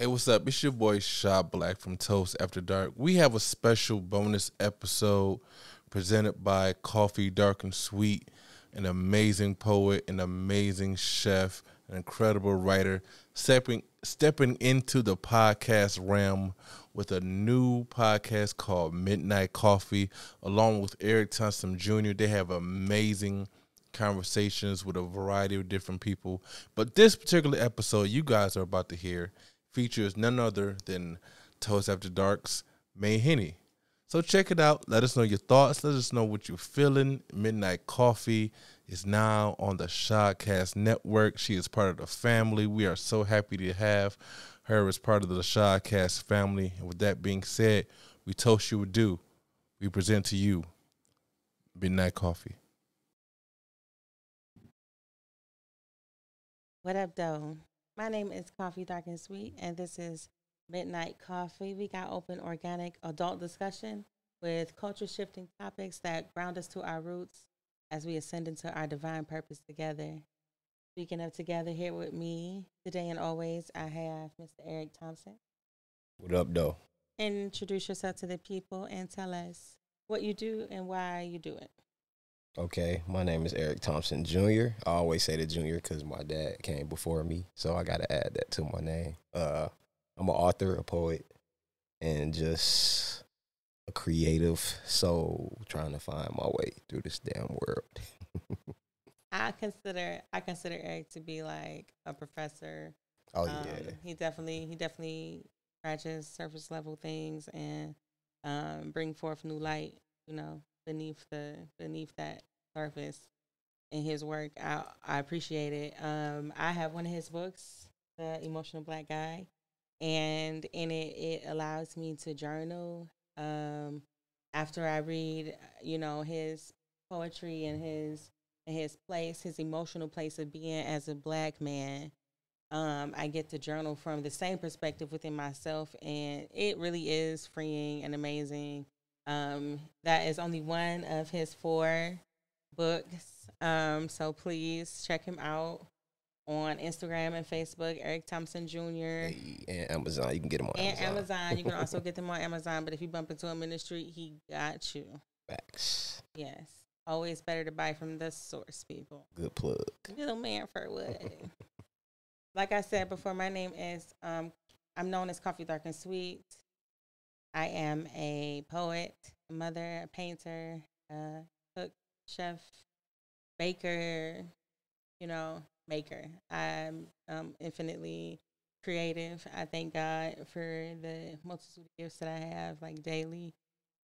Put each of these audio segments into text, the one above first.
Hey, what's up? It's your boy Shah Black from Toast After Dark. We have a special bonus episode presented by Coffee Dark and Sweet, an amazing poet, an amazing chef, an incredible writer, stepping stepping into the podcast realm with a new podcast called Midnight Koffee, along with Eric Thompson Jr. They have amazing conversations with a variety of different people. But this particular episode you guys are about to hear features none other than Toast After Dark's May Henny. So check it out. Let us know your thoughts. Let us know what you're feeling. Midnight Koffee is now on the Shahcast Network. She is part of the family. We are so happy to have her as part of the Shahcast family. And with that being said, we toast you would do. We present to you Midnight Koffee. What up, though? My name is Coffee Dark and Sweet, and this is Midnight Koffee. We got open, organic, adult discussion with culture shifting topics that ground us to our roots as we ascend into our divine purpose together. Speaking of together, here with me today and always, I have Mr. Eric Thompson. What up, though? Introduce yourself to the people and tell us what you do and why you do it. Okay, my name is Eric Thompson Jr. I always say the junior because my dad came before me, so I got to add that to my name. Uh, I'm an author, a poet, and just a creative soul trying to find my way through this damn world. I consider I consider Eric to be like a professor. Oh Um, yeah, he definitely he definitely scratches surface level things and um, bring forth new light. You know, beneath the beneath that surface in his work. I I appreciate it. Um, I have one of his books, The Emotional Black Guy, and in it it allows me to journal. Um, after I read, you know, his poetry and his and his place, his emotional place of being as a black man um, I get to journal from the same perspective within myself, and it really is freeing and amazing. Um, that is only one of his four books, um, so please check him out on Instagram and Facebook, Eric Thompson Jr. Hey, and Amazon. You can get them on and Amazon. Amazon. You can also get them on Amazon, but if you bump into him in the street, he got you. Facts. Yes, always better to buy from the source, people. Good plug. Little man for what? like I said before, my name is um I'm known as Coffee Dark and Sweet. I am a poet, a mother, a painter, a cook, chef, baker, you know, maker. I'm um infinitely creative. I thank God for the multitude of gifts that I have like daily.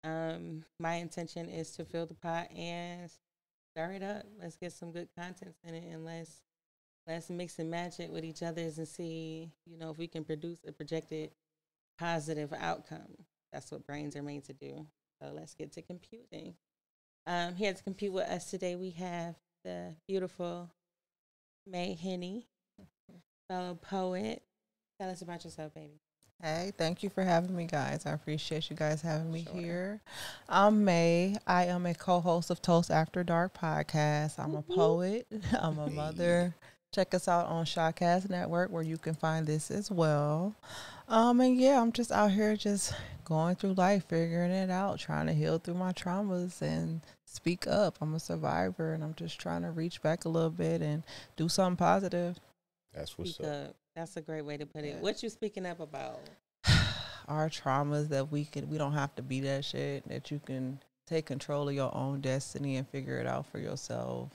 Um my intention is to fill the pot and stir it up. Let's get some good contents in it and let's let's mix and match it with each other's and see, you know, if we can produce a projected positive outcome. That's what brains are made to do. So let's get to computing. Um, here to compete with us today, we have the beautiful May Henny, fellow poet. Tell us about yourself, baby. Hey, thank you for having me, guys. I appreciate you guys having me Sure. here. I'm May. I am a co-host of Toast After Dark podcast. I'm a poet. I'm a mother. Check us out on Shahcast Network where you can find this as well. Um, and yeah, I'm just out here just going through life, figuring it out, trying to heal through my traumas and speak up. I'm a survivor and I'm just trying to reach back a little bit and do something positive. That's what's Speak up. up. That's a great way to put it. Yeah. What you speaking up about? our traumas that we can we don't have to be that shit that you can take control of your own destiny and figure it out for yourself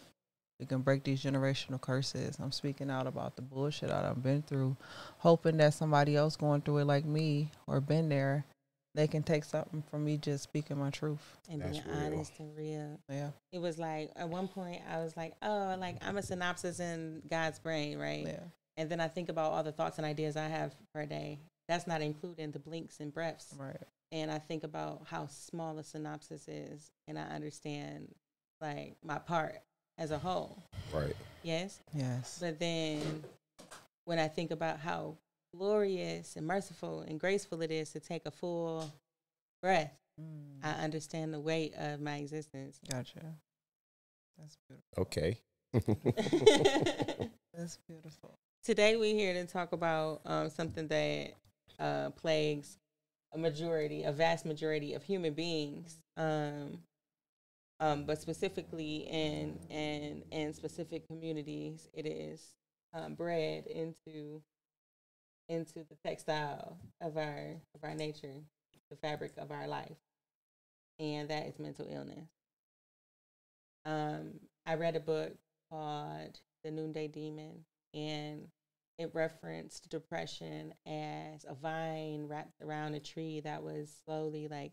we can break these generational curses i'm speaking out about the bullshit that i've been through hoping that somebody else going through it like me or been there they can take something from me just speaking my truth And That's being real. honest and real. yeah it was like at one point I was like, oh, like I'm a synopsis in God's brain, right? yeah And then I think about all the thoughts and ideas I have per day. That's not including the blinks and breaths. right And I think about how small a synopsis is, and I understand like my part as a whole. Right. Yes, yes but then when I think about how glorious and merciful and graceful it is to take a full breath, mm, I understand the weight of my existence. gotcha that's beautiful Okay. that's beautiful Today we're here to talk about um, something that uh, plagues a majority, a vast majority of human beings. Um, um, but specifically in in in specific communities, it is um, bred into into the textile of our of our nature, the fabric of our life, and that is mental illness. Um, I read a book called The Noonday Demon, and it referenced depression as a vine wrapped around a tree that was slowly like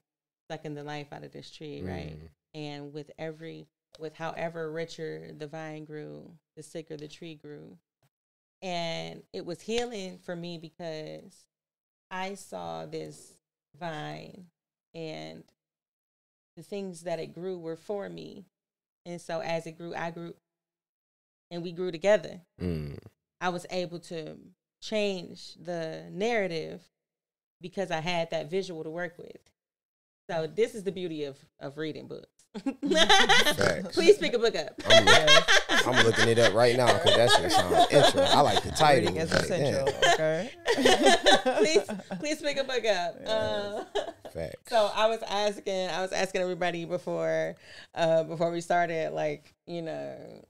sucking the life out of this tree, right? And with every, with however richer the vine grew, the sicker the tree grew. And it was healing for me because I saw this vine and the things that it grew were for me. And so as it grew, I grew and we grew together. Mm. I was able to change the narrative because I had that visual to work with. So this is the beauty of of reading books. Facts. Please pick a book up. I'm, look- I'm looking it up right now because that shit sounds interesting. I like the title. Reading is Like, essential. damn. Okay. please, please pick a book up. Uh, Facts. so I was asking, I was asking everybody before, uh, before we started, like you know,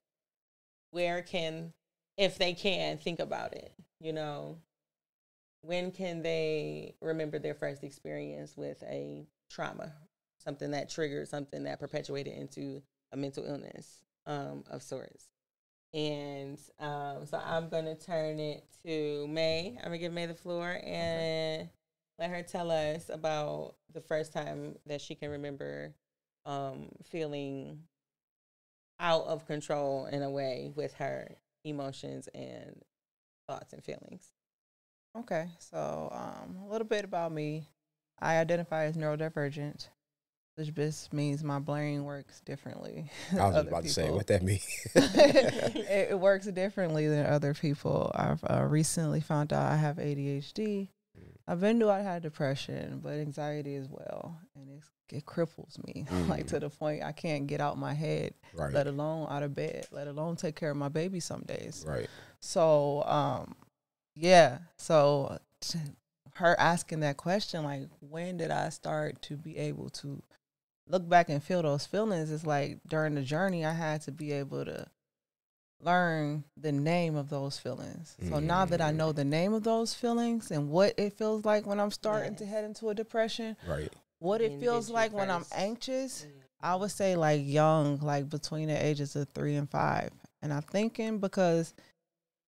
where can, if they can, think about it. You know, when can they remember their first experience with a trauma, something that triggered, something that perpetuated into a mental illness um, of sorts. And um, so I'm gonna turn it to May. I'm gonna give May the floor and let her tell us about the first time that she can remember um, feeling out of control in a way with her emotions and thoughts and feelings. Okay, so um, a little bit about me. I identify as neurodivergent, which just means my brain works differently. I was about to say what that means. it, it works differently than other people. I've uh, recently found out I have ADHD. I've been knew I had depression, but anxiety as well, and it's, it cripples me like Mm. to the point I can't get out my head, right. let alone out of bed, let alone take care of my baby some days. Right. So, um, yeah. So, her asking that question, like, when did I start to be able to look back and feel those feelings? it's like during the journey, I had to be able to learn the name of those feelings. So now that I Mm. know the name of those feelings and what it feels like when I'm starting to head into a depression, Right. what it feels did you like when I'm first- anxious, I would say like young, like between the ages of three and five. And I'm thinking because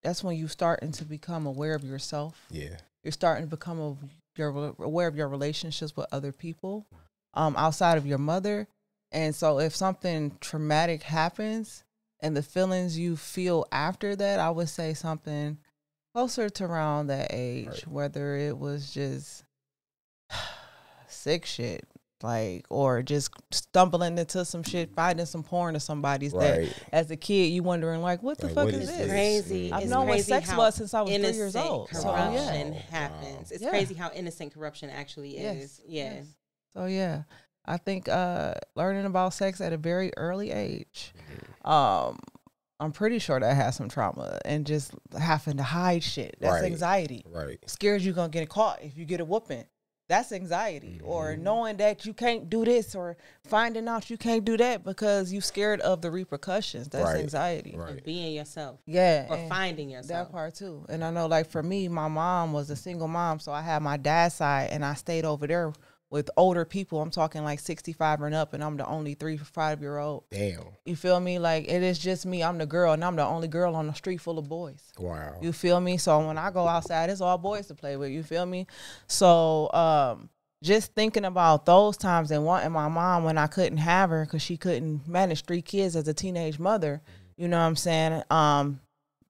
that's when you starting to become aware of yourself. Yeah. You're starting to become a, you're aware of your relationships with other people um, outside of your mother. And so if something traumatic happens and the feelings you feel after that, I would say something closer to around that age, Right. whether it was just sick shit, like, or just stumbling into some shit, finding some porn or somebody's that as a kid you wondering like, what the Like, fuck what is is this? this? Crazy. I've It's known what sex was since I was three years old. So corruption yeah. happens. It's Yeah. crazy how innocent corruption actually Yes. is. Yeah. Yes. So yeah, I think uh, learning about sex at a very early age, um, I'm pretty sure that has some trauma and just having to hide shit. That's Right. anxiety. Right. Scared you gonna get caught if you get a whooping. That's anxiety. Or Mhm. knowing that you can't do this or finding out you can't do that because you scared of the repercussions. That's Right. anxiety. Right. Of being yourself Yeah. or finding yourself. that part too. And I know like for me, my mom was a single mom, so I had my dad's side and I stayed over there with older people. I'm talking like 65 and up and I'm the only 3 5 year old. Damn. You feel me? Like it is just me. I'm the girl and I'm the only girl on the street full of boys. Wow. You feel me? So when I go outside, it's all boys to play with. You feel me? So um just thinking about those times and wanting my mom when I couldn't have her because she couldn't manage three kids as a teenage mother. You know what I'm saying? Um,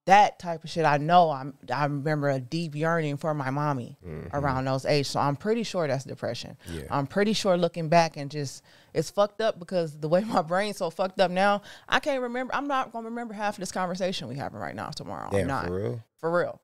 that type of shit. I know. I'm. I remember a deep yearning for my mommy Mhm. around those age. So I'm pretty sure that's depression. Yeah. I'm pretty sure looking back and just it's fucked up because the way my brain's so fucked up now, I can't remember. I'm not gonna remember half of this conversation we having right now tomorrow. I'm not for real? for real.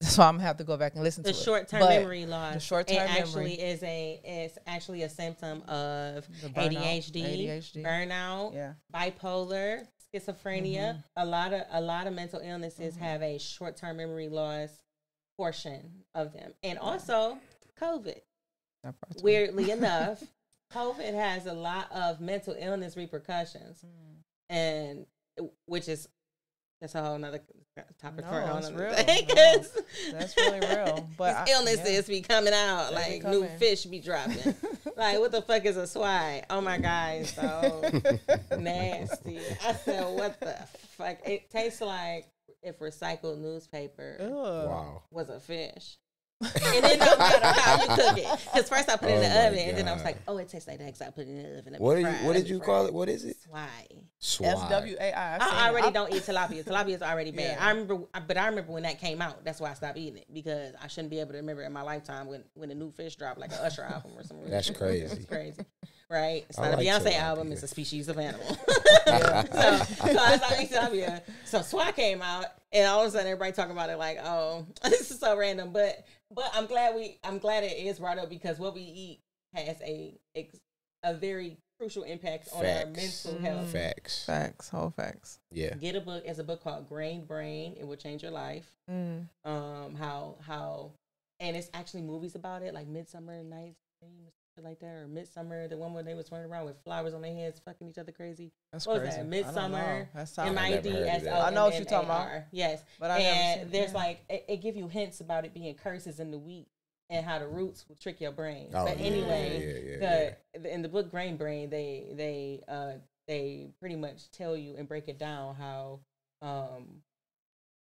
So I'm gonna have to go back and listen the to it. short term But memory loss. the short-term it actually memory. is a is actually a symptom of burnout, ADHD, ADHD. burnout, Yeah. bipolar, schizophrenia. Mhm. A lot of a lot of mental illnesses Mhm. have a short term memory loss portion of them, and also COVID. That part too. Weirdly enough, COVID has a lot of mental illness repercussions, Mm. and which is that's a whole nother topic for a No, whole it's nother real. day. No, 'cause That's really real. But I- these illnesses yeah. be coming out They like be new fish be dropping. like what the fuck is a swai? Oh my god, so nasty. I said, what the fuck? It tastes like if recycled newspaper Ugh. Wow. was a fish. and it don't matter how you cook it. Because first I put it in Oh the my oven, and then I was like, oh, it tastes like that because I put it in the oven. What did you What did you call it? What is it? Swai. Swai. S W A I. I've I it. already I- don't eat tilapia. Tilapia is already bad. Yeah. I remember, but I remember when that came out. That's why I stopped eating it because I shouldn't be able to remember in my lifetime when when a new fish dropped, like an Usher album or something. That's crazy. It's crazy, right? It's I not like a Beyonce tilapia. album. It's a species of animal. so, so I stopped eating tilapia. So SWAT came out, and all of a sudden everybody talking about it like, oh, this is so random. But but I'm glad we I'm glad it is brought up because what we eat has a ex- a very crucial impact on our mental health. Facts. Facts. Whole facts. Yeah. Get a book. It's a book called Grain Brain. It will change your life. Mm. Um, how how, and it's actually movies about it, like Midsummer Night's Dream or something like that, or Midsummer, the one where they was running around with flowers on their heads, fucking each other crazy. That's What was crazy. that? Midsummer, know. That sounds. M I never D heard of S O. that. I know what you're talking about. Yes, But I never and there's like it, it give you hints about it being curses in the wheat and how the roots will trick your brain. Oh, but yeah, anyway, yeah, yeah, yeah. the in the book Grain Brain, they they uh they pretty much tell you and break it down how um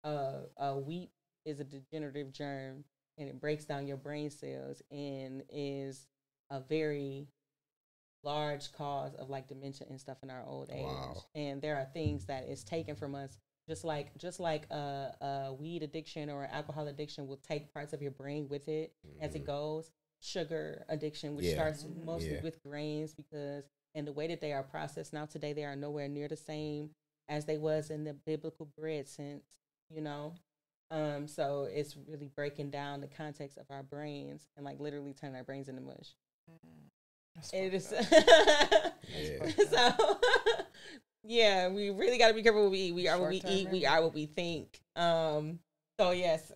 uh, uh wheat is a degenerative germ and it breaks down your brain cells and is a very large cause of like dementia and stuff in our old age. Wow. And there are things that is taken from us just like just like a, a weed addiction or an alcohol addiction will take parts of your brain with it as it mm-hmm. goes. Sugar addiction, which Yeah. starts mm-hmm. mostly Yeah. with grains, because and the way that they are processed now today, they are nowhere near the same as they was in the biblical bread sense. You know, um, so it's really breaking down the context of our brains and like literally turning our brains into mush. That's It is. Yeah. so, yeah, we really got to be careful what we eat. We are what we Short-term eat. We are what we think. Um. So yes.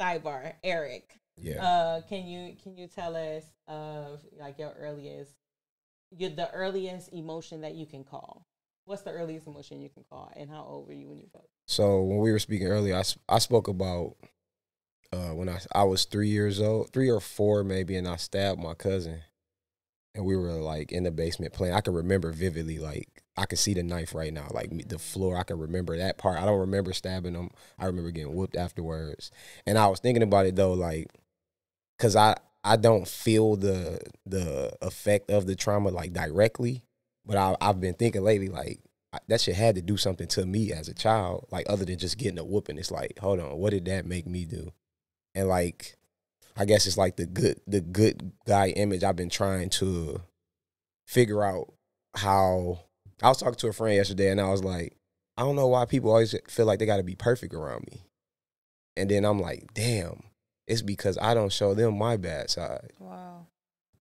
Sidebar, Eric. Yeah. Uh, can you can you tell us of like your earliest, your the earliest emotion that you can call? What's the earliest emotion you can call, and how old were you when you felt? So when we were speaking earlier, I spoke about uh, when I I was three years old, three or four maybe, and I stabbed my cousin, and we were like in the basement playing. I can remember vividly, like I can see the knife right now, like the floor. I can remember that part. I don't remember stabbing him. I remember getting whooped afterwards, and I was thinking about it though, like, cause I I don't feel the the effect of the trauma like directly, but I I've been thinking lately like that shit had to do something to me as a child, like other than just getting a whooping. It's like, hold on, what did that make me do? And like, I guess it's like the good, the good guy image. I've been trying to figure out how. I was talking to a friend yesterday, and I was like, I don't know why people always feel like they got to be perfect around me. And then I'm like, damn, it's because I don't show them my bad side. Wow.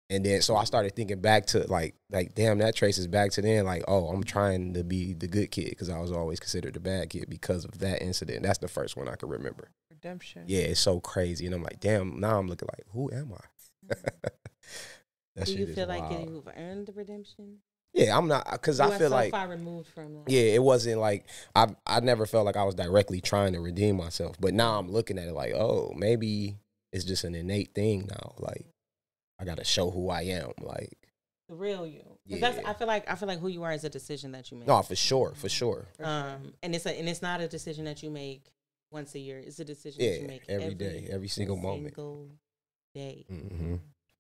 And then so I started thinking back to like like damn that traces back to then like oh I'm trying to be the good kid because I was always considered the bad kid because of that incident. That's the first one I can remember. Redemption. Yeah, it's so crazy, and I'm like damn. Now I'm looking like who am I? Mm-hmm. that Do you feel like wild. you've earned the redemption? Yeah, I'm not uh, because I feel so like far removed from that. yeah, it wasn't like I I never felt like I was directly trying to redeem myself, but now I'm looking at it like oh maybe it's just an innate thing now. Like I got to show who I am. Like the real you. 'Cause That's, Yeah. I feel like I feel like who you are is a decision that you make. no, for sure, for mm-hmm. sure. Um, and it's a, and it's not a decision that you make once a year. It's a decision Yeah, you make every day, every single moment. single day. hmm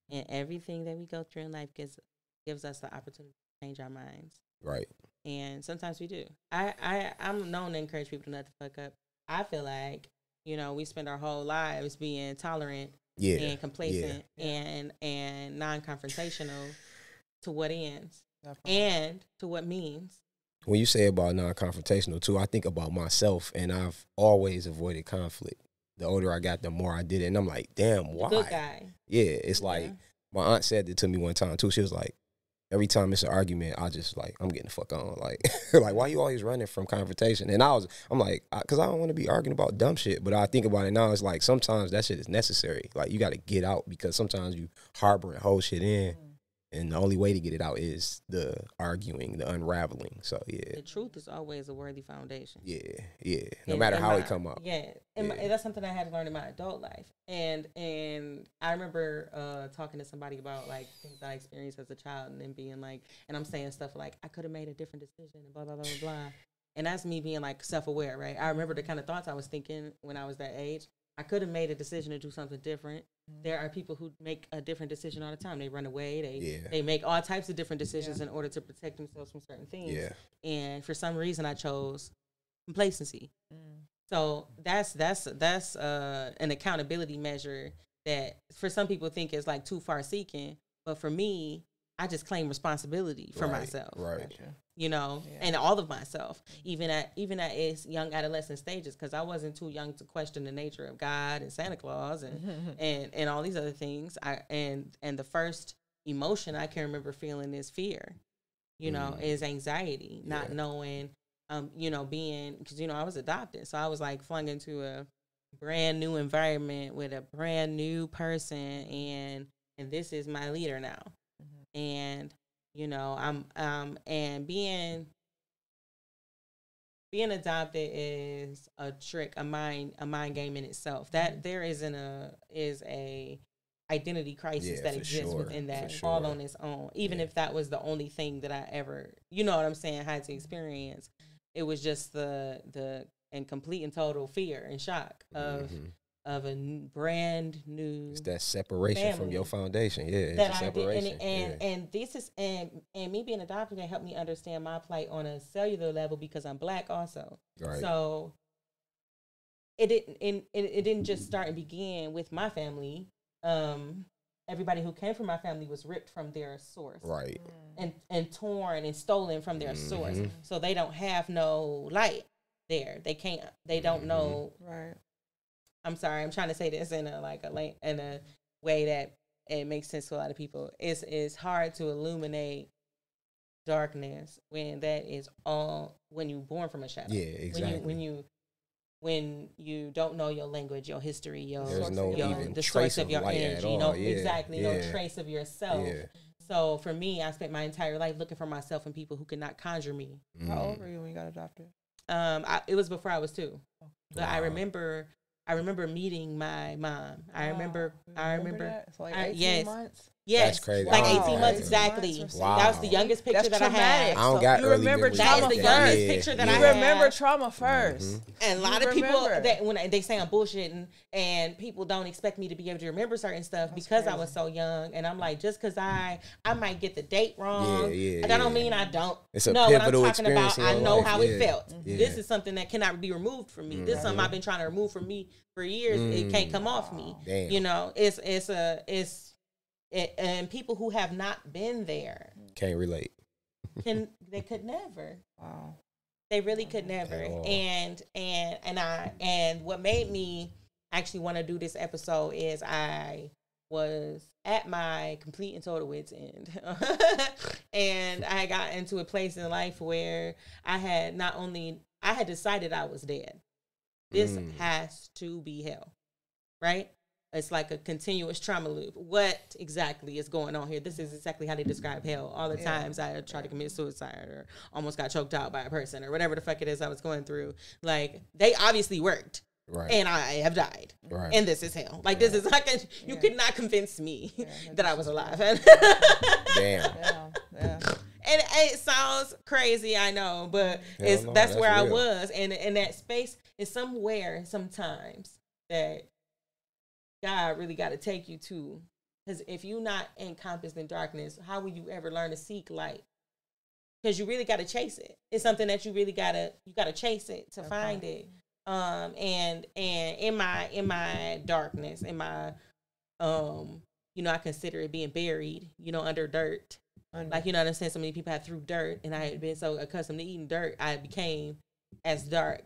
And everything that we go through in life gives gives us the opportunity to change our minds. Right. And sometimes we do. I, I I'm known to encourage people not to fuck up. I feel like you know we spend our whole lives being tolerant Yeah. and complacent and and non-confrontational to what ends Definitely. and to what means. When you say about non-confrontational too, I think about myself, and I've always avoided conflict. The older I got, the more I did it, and I'm like, damn, why? Good guy. Yeah, it's like my aunt said it to me one time too. She was like, every time it's an argument, I just like I'm getting the fuck on. Like, like why you always running from confrontation? And I was, I'm like, because I, I don't want to be arguing about dumb shit. But I think about it now, it's like sometimes that shit is necessary. Like you got to get out because sometimes you harbor whole shit in, and the only way to get it out is the arguing, the unraveling. So yeah, The truth is always a worthy foundation. yeah, yeah. No in- matter how my- it come up. Yeah, and my- and that's something I had to learn in my adult life. And and I remember uh, talking to somebody about like things I experienced as a child, and then being like, and I'm saying stuff like I could have made a different decision, and blah blah blah blah blah. And that's me being like self aware, right? I remember the kind of thoughts I was thinking when I was that age. I could have made a decision to do something different. There are people who make a different decision all the time. They run away. They Yeah. they make all types of different decisions in order to protect themselves from certain things Yeah, and for some reason I chose complacency. Mm. So that's that's that's uh, an accountability measure that for some people think is like too far seeking, but for me, I just claim responsibility for Right, myself. Right. Gotcha. You know, Yeah. and all of myself, even at even at its young adolescent stages, because I wasn't too young to question the nature of God and Santa Claus and and and all these other things. I and and the first emotion I can remember feeling is fear. You know, Mm. is anxiety, not Yeah. knowing, um, you know, being because you know I was adopted, so I was like flung into a brand new environment with a brand new person, and and this is my leader now, Mhm. and you know I'm um and being being adopted is a trick, a mind, a mind game in itself. Mm-hmm. That there isn't a is a identity crisis Yeah, that exists sure, within that all on its own. Even Yeah. if that was the only thing that I ever, you know what I'm saying, had to experience. It was just the the and complete and total fear and shock of Mhm. Of a n- brand new It's that separation from your foundation. Yeah, it's that a I did, separation. and and, yeah. and this is and and me being adopted can help me understand my plight on a cellular level because I'm black also. right. So it didn't and it, it didn't just start and begin with my family. Um, everybody who came from my family was ripped from their source right. and and torn and stolen from their source. Mhm. So they don't have no light there. They can't. They don't Mhm. know Right. I'm sorry, I'm trying to say this in a like a la- in a way that it makes sense to a lot of people. It's it's hard to illuminate darkness when that is all when you're born from a shadow. Yeah, exactly. When you when you when you don't know your language, your history, your There's source no of your- your, even the trace source of of your energy, all. no Yeah, exactly, no trace of yourself. yeah. So for me, I spent my entire life looking for myself in people who could not conjure me. How Mm. old were you when you got adopted? Um, I, it was before I was two, but I remember, I remember meeting my mom. I remember, Wow. I remember. that? It's like I- 18 yes. months. Yes, crazy. like Wow. 18 months exactly. Wow. That was the youngest picture That's that I had. I don't So got you early remember memories That is the youngest Yeah, picture that yeah. I You remember trauma mm-hmm. 1st Mhm. And a lot You of people remember. that when they say I'm bullshitting and people don't expect me to be able to remember certain stuff That's because I was so young. And I'm like, just because I I might get the date wrong, Yeah, yeah, that don't mean I don't It's a know what I'm talking about. I know life, how yeah. it felt. Yeah. This is something that cannot be removed from me. This is something. I've been trying to remove from me for years. It can't come off me. Mm. You know, it's it's a it's it, and people who have not been there Can't relate. can they could never Wow. they really could never and and and i and what made me actually want to do this episode is i was at my complete and total wits end and i got into a place in life where i had not only i had decided i was dead this Mm. has to be hell right it's like a continuous trauma loop. What exactly is going on here? This is exactly how they describe hell. All the Yeah. times I tried to commit suicide or almost got choked out by a person or whatever the fuck it is I was going through. Like they obviously worked, Right. and I have died, right. and this is hell. Like this is like a, you Yeah. could not convince me Yeah, that I was alive. Damn. Yeah. Yeah. and it sounds crazy, I know, but Hell it's no, that's, that's where I was, and and that space is somewhere sometimes that God really got to take you to, because if you're not encompassed in darkness, how will you ever learn to seek light? Because you really got to chase it. It's something that you really gotta you gotta chase it to Okay. find it. Um, and and in my in my darkness, in my um, you know, I consider it being buried, you know, under dirt. Under- Like you know what I'm saying? So many people had threw dirt, and I had been so accustomed to eating dirt, I became as dark,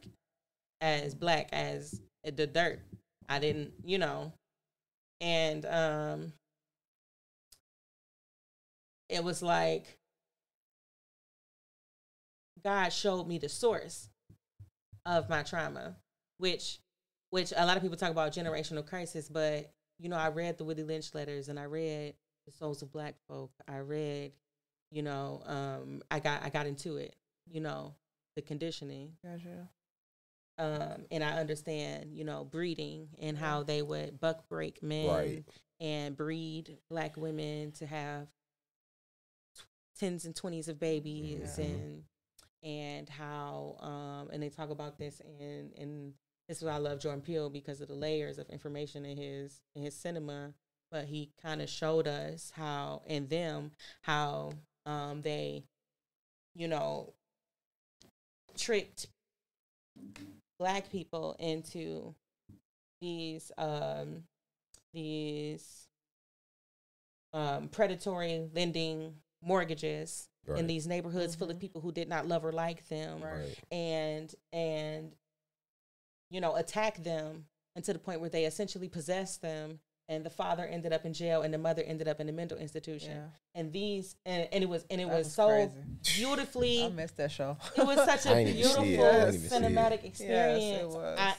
as black as the dirt. I didn't, you know, and um, it was like God showed me the source of my trauma, which which a lot of people talk about generational crisis, but you know, I read the Willie Lynch letters and I read the Souls of Black Folk. I read, you know, um, I got I got into it, you know, the conditioning. Gotcha. Um, and I understand, you know, breeding and how they would buck break men Right. and breed black women to have tens and twenties of babies Yeah. and and how um and they talk about this in in this is why I love Jordan Peele because of the layers of information in his in his cinema. But he kind of showed us how in them how um they, you know, tricked black people into these um these um predatory lending mortgages in these neighborhoods full of Mhm. people who did not love or like them Right. and and you know attack them and to the point where they essentially possess them and the father ended up in jail and the mother ended up in a mental institution Yeah. and these and, and it was and it was, was so crazy. beautifully I missed that show. it was such I a didn't even see it. beautiful I didn't even see it. cinematic Yes, experience it was. I,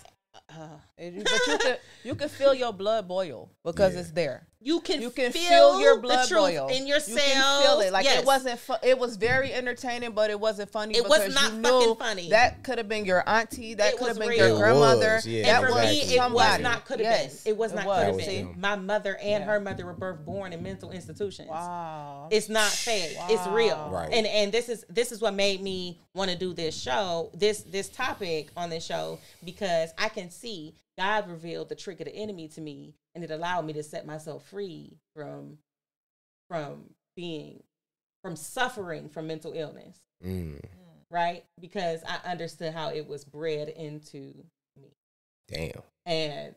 uh, you- but you could you could feel your blood boil because Yeah. it's there. You can You can feel, feel, your the blood truth boil in your You can feel it. Like Yes. it wasn't. Fu- it was very entertaining, but it wasn't funny. It was not you fucking funny. That could have been your auntie. That could have been real. your grandmother. was, yeah, that and for was me, it was not could have Yes, been. It was it not could have been. them. My mother and Yeah. her mother were both born in mental institutions. Wow. It's not fake. It's real. Right. And and this is this is what made me want to do this show, this this topic on this show because I can see God revealed the trick of the enemy to me and it allowed me to set myself free from from being from suffering from mental illness, Mm. right? Because I understood how it was bred into me. Damn. And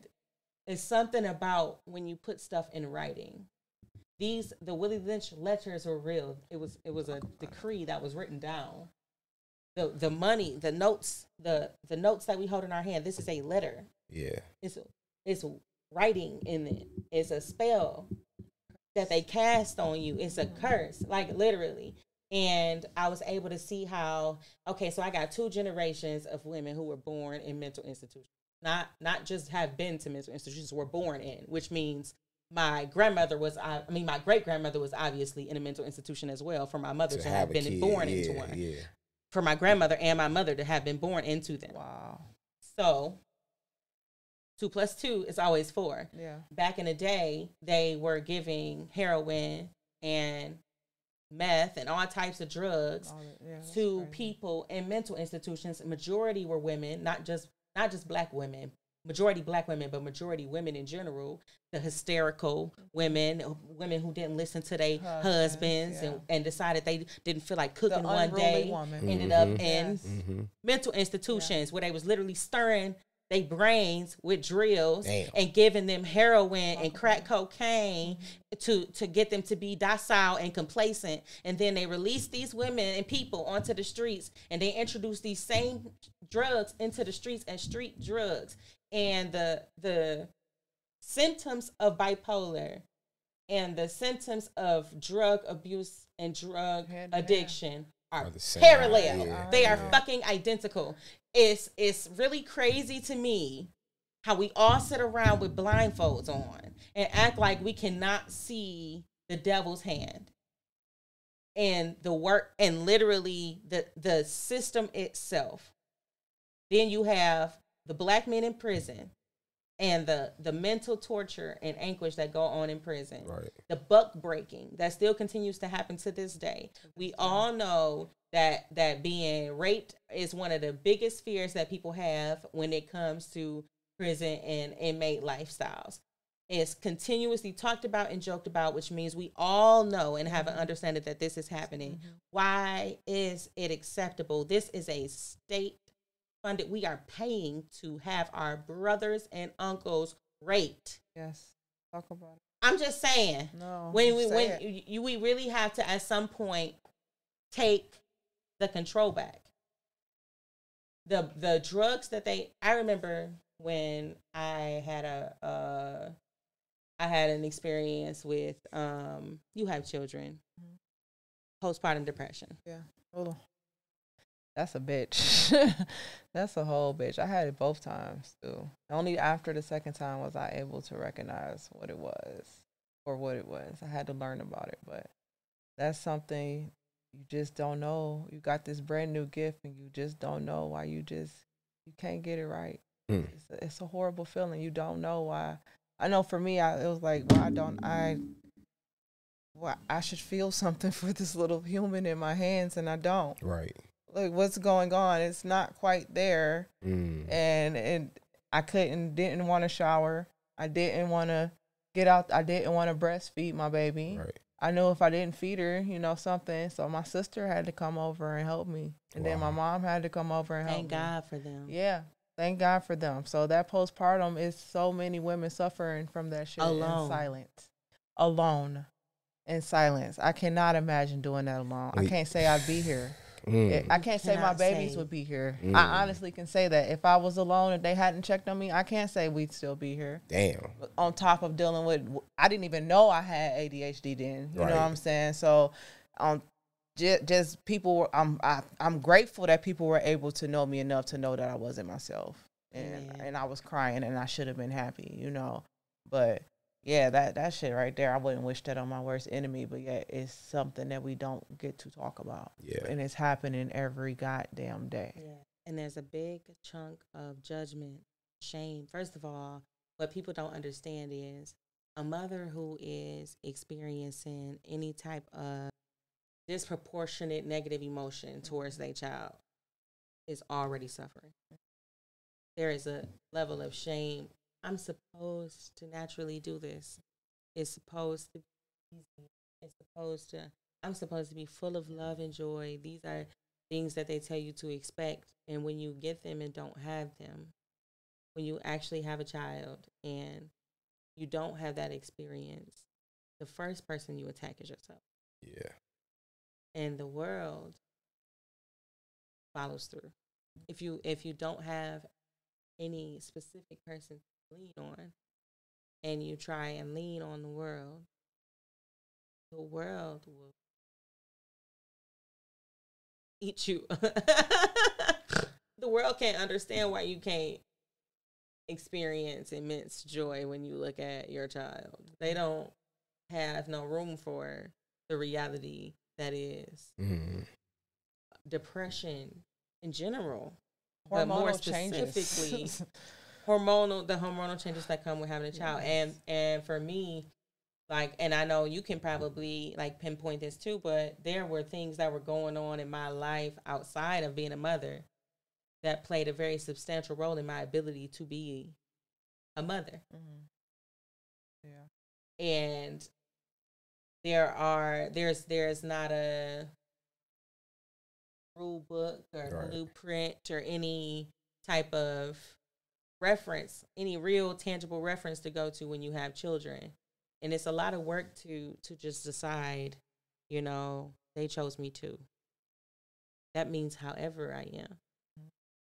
it's something about when you put stuff in writing. These the Willie Lynch letters were real. It was it was a decree that was written down. The the money, the notes, the the notes that we hold in our hand. This is a letter. Yeah. It's it's writing in it. It's a spell that they cast on you. It's a curse, like literally. And I was able to see how okay, so I got two generations of women who were born in mental institutions. Not not just have been to mental institutions, were born in, which means my grandmother was I I mean my great grandmother was obviously in a mental institution as well for my mother to, have, a been kid, born yeah, into one. Yeah. For my grandmother and my mother to have been born into them. wow. So two plus two is always four. Yeah. Back in the day, they were giving heroin and meth and all types of drugs All yeah, to crazy. people in mental institutions. Majority were women, not just not just black women. Majority black women, but majority women in general. The hysterical women, women who didn't listen to their Husbands, husbands, and, yeah. and decided they didn't feel like The cooking one day. woman. Ended up Mhm. in Yes. Mm-hmm. mental institutions where they was literally stirring their brains with drills Damn. and giving them heroin and crack cocaine to to get them to be docile and complacent and then they release these women and people onto the streets and they introduce these same drugs into the streets as street drugs and the the symptoms of bipolar and the symptoms of drug abuse and drug Hand in hand. addiction are Are the same, parallel. yeah, They are yeah. fucking identical. It's it's really crazy to me how we all sit around with blindfolds on and act like we cannot see the devil's hand and the work and literally the the system itself. Then you have the black men in prison and the the mental torture and anguish that go on in prison Right. the buck breaking that still continues to happen to this day. We all know that that being raped is one of the biggest fears that people have when it comes to prison and inmate lifestyles. It's continuously talked about and joked about, which means we all know and have an mm-hmm. understanding that this is happening. Mm-hmm. Why is it acceptable? This is a state funded. We are paying to have our brothers and uncles raped. Yes. Talk about it. I'm just saying No. when we when it. you, we really have to at some point take the control back. The the drugs that they I remember when I had a uh I had an experience with um you have children. postpartum depression. Hold on. That's a bitch. That's a whole bitch. I had it both times too. Only after the second time was I able to recognize what it was or what it was. I had to learn about it, but that's something you just don't know. You got this brand new gift and you just don't know why you just you can't get it right. Mm. It's, a, it's a horrible feeling. You don't know why. I know for me, I, it was like, why don't I? Well, I should feel something for this little human in my hands, and I don't Right. Like what's going on? It's not quite there. Mm. and and i couldn't didn't want to shower. I didn't want to get out i didn't want to breastfeed my baby. Right. i knew if i didn't feed her you know something. So my sister had to come over and help me. And then my mom had to come over and help me. Thank me. God for them. yeah thank god for them. So that postpartum is so many women suffering from that shit Alone. in silence. Alone. In silence. I cannot imagine doing that alone. I can't say i'd be here Mm. I can't say my babies say. would be here. Mm. I honestly can say that if I was alone and they hadn't checked on me, I can't say we'd still be here. Damn. On top of dealing with, I didn't even know I had ADHD then. You Right. know what I'm saying? So, um, just, just people. Were, I'm I, I'm grateful that people were able to know me enough to know that I wasn't myself, and Amen. and I was crying and I should have been happy. You know, but yeah, that that shit right there, I wouldn't wish that on my worst enemy. But yeah, it's something that we don't get to talk about Yeah. and it's happening every goddamn day. Yeah. And there's a big chunk of judgment, shame. First of all, what people don't understand is a mother who is experiencing any type of disproportionate negative emotion towards mm-hmm. their child is already suffering. There is a level of shame. I'm supposed to naturally do this. It's supposed to be easy. It's supposed to, I'm supposed to be full of love and joy. These are things that they tell you to expect. And when you get them and don't have them, when you actually have a child and you don't have that experience, the first person you attack is yourself. Yeah. And the world follows through. If you if you don't have any specific person lean on and you try and lean on the world, the world will eat you. the world can't understand why you can't experience immense joy when you look at your child. They don't have no room for the reality that is Mm. depression in general. But more Hormonal changes. specifically, hormonal the hormonal changes that come with having a child and Yes. and for me like and i know you can probably like pinpoint this too but there were things that were going on in my life outside of being a mother that played a very substantial role in my ability to be a mother Mhm. Yeah. and there are there's there's not a rule book or Right. blueprint or any type of reference any real tangible reference to go to when you have children. And it's a lot of work to to just decide you know they chose me too. That means however i am.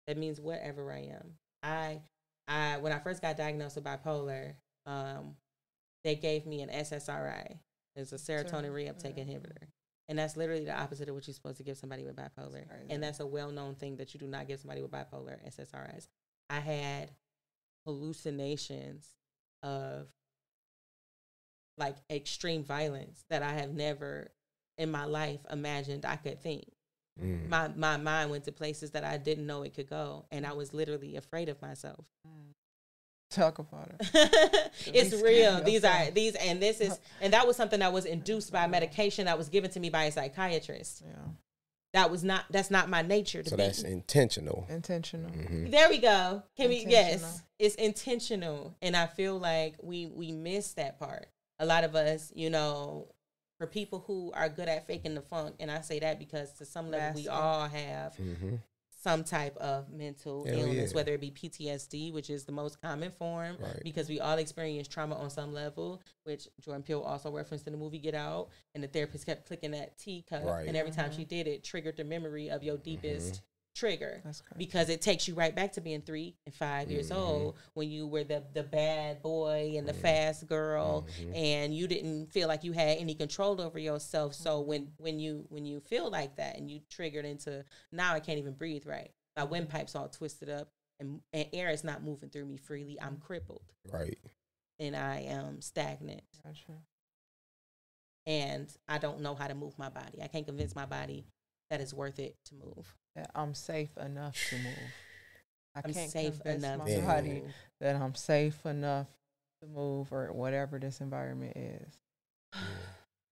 That means whatever i am. I i when i first got diagnosed with bipolar um they gave me an ssri it's a serotonin reuptake inhibitor. And that's literally the opposite of what you're supposed to give somebody with bipolar. And that's a well-known thing that you do not give somebody with bipolar ssris i had hallucinations of like extreme violence that I have never in my life imagined I could think. Mm. My my mind went to places that I didn't know it could go, and I was literally afraid of myself. Talk about it. it's real. These are these, and this is, and that was something that was induced by medication that was given to me by a psychiatrist. Yeah. That was not. That's not my nature to be So be. that's intentional. Intentional. hmm There we go. Can we? Yes, it's intentional, and I feel like we we miss that part. A lot of us, you know, for people who are good at faking the funk, and I say that because to some level we all have hmm some type of mental Hell illness, yeah. whether it be PTSD, which is the most common form, Right. because we all experience trauma on some level, which Jordan Peele also referenced in the movie Get Out, and the therapist kept clicking that T cup, Right. and every time Mhm. she did it, triggered the memory of your deepest trigger That's crazy. because it takes you right back to being three and 5 years Mhm. old when you were the the bad boy and the Mhm. fast girl Mhm. and you didn't feel like you had any control over yourself so when when you when you feel like that and you triggered into now i can't even breathe right my windpipe's all twisted up and, and air is not moving through me freely i'm crippled Right. and i am stagnant Gotcha. and i don't know how to move my body i can't convince my body that it's worth it to move That I'm safe enough to move. I i'm can't safe convince enough my body move. that I'm safe enough to move or whatever this environment is.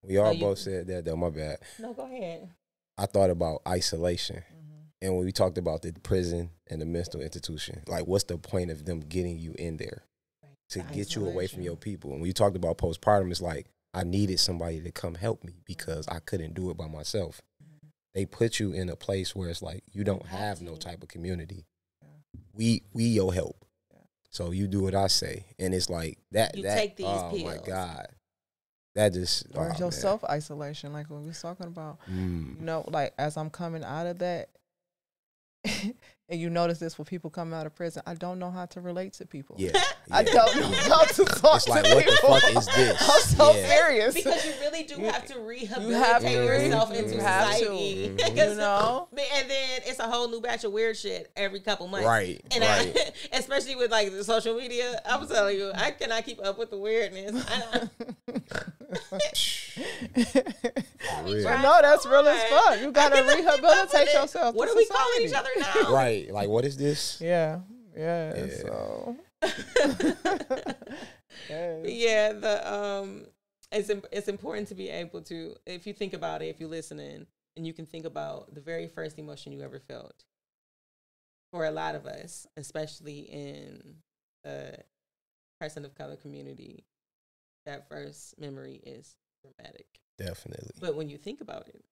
We all you- both said that though. My bad. no go ahead I thought about isolation, Mm-hmm. and when we talked about the prison and the mental institution, like what's the point of them getting you in there to The get you away from your people? And we talked about postpartum, it's like I needed somebody to come help me because I couldn't do it by myself. They put you in a place where it's like you don't have no type of community. Yeah. We we your help. Yeah. So you do what I say, and it's like that. You that take these oh my god, that just Or oh, your self isolation, like what we was talking about. Mm. You know, like as I'm coming out of that, and you notice this when people come out of prison, I don't know how to relate to people. Yeah, I yeah, don't know yeah. how to talk It's to like, what the fuck is this? I'm so Yeah. serious. because you really do have to rehabilitate you have to. yourself Mhm. into You have to. society. Mhm. 'Cause- You know? and then it's a whole new batch of weird shit every couple months. Right, And right. I, especially with like the social media, I'm telling you, I cannot keep up with the weirdness. I, For real. But no, that's real as Right. fuck. You gotta I cannot keep up with rehabilitate yourself. What are we calling each other now? right. Like, what is this? Yeah, yeah. Yeah. So, yeah. yeah, the um, it's it's important to be able to, if you think about it, if you're listening, and you can think about the very first emotion you ever felt. For a lot of us, especially in the person of color community, that first memory is dramatic. Definitely. But when you think about it,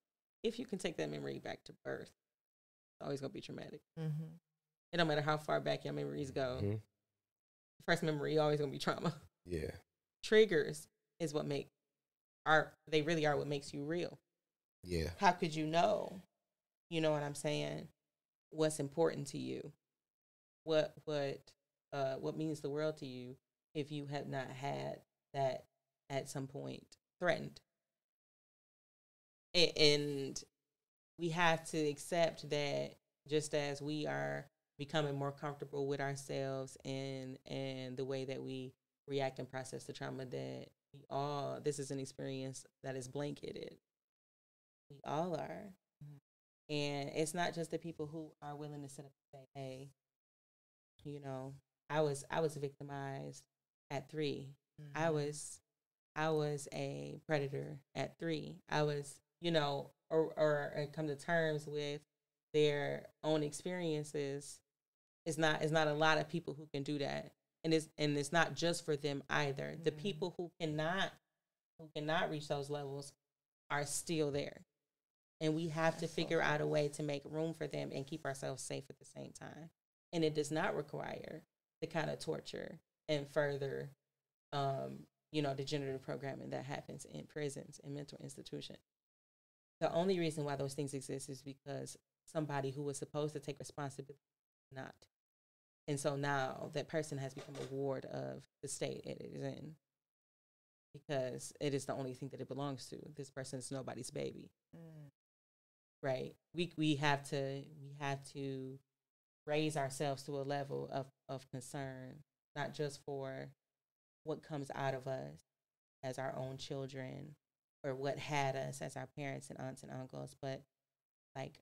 if you can take that memory back to birth, it's always gonna be traumatic. Mhm. It don't matter how far back your memories go. Mhm. First memory always gonna be trauma. Yeah. Triggers is what make are they really are what makes you real. Yeah. How could you know? You know what I'm saying? What's important to you? What what uh what means the world to you if you have not had that at some point threatened? And we have to accept that just as we are becoming more comfortable with ourselves and and the way that we react and process the trauma that we all this is an experience that is blanketed. We all are. And it's not just the people who are willing to sit up and say hey you know i was i was victimized at 3 i Mhm. was i was a predator at 3 i was you know or or, or come to terms with their own experiences it's not it's not a lot of people who can do that. And it's and it's not just for them either. The Mhm. people who cannot who cannot reach those levels are still there. And we have to That's so figure out a way to make room for them and keep ourselves safe at the same time. And it does not require the kind of torture and further um, you know degenerative programming that happens in prisons and mental institutions the only reason why those things exist is because somebody who was supposed to take responsibility did not. And so now that person has become a ward of the state it is in because it is the only thing that it belongs to. This person is nobody's baby. Mm. right? We we have to we have to raise ourselves to a level of of concern not just for what comes out of us as our own children or what had us as our parents and aunts and uncles but like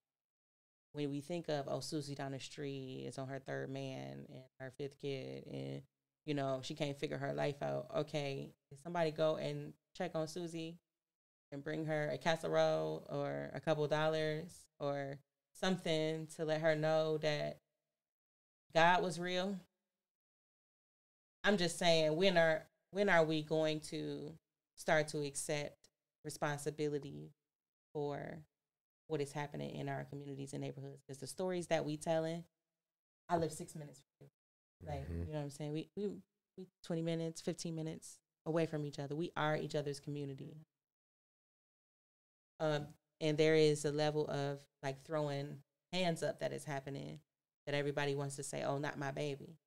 when we think of oh Susie down the street is on her third man and her fifth kid and you know she can't figure her life out okay did somebody go and check on Susie and bring her a casserole or a couple dollars or something to let her know that God was real. I'm just saying when are when are we going to start to accept responsibility for what is happening in our communities and neighborhoods? Because the stories that we telling, I live six minutes from you. Like, Mhm. you know what I'm saying? We we we twenty minutes, fifteen minutes away from each other. We are each other's community. Um, and there is a level of like throwing hands up that is happening, that everybody wants to say, "Oh, not my baby."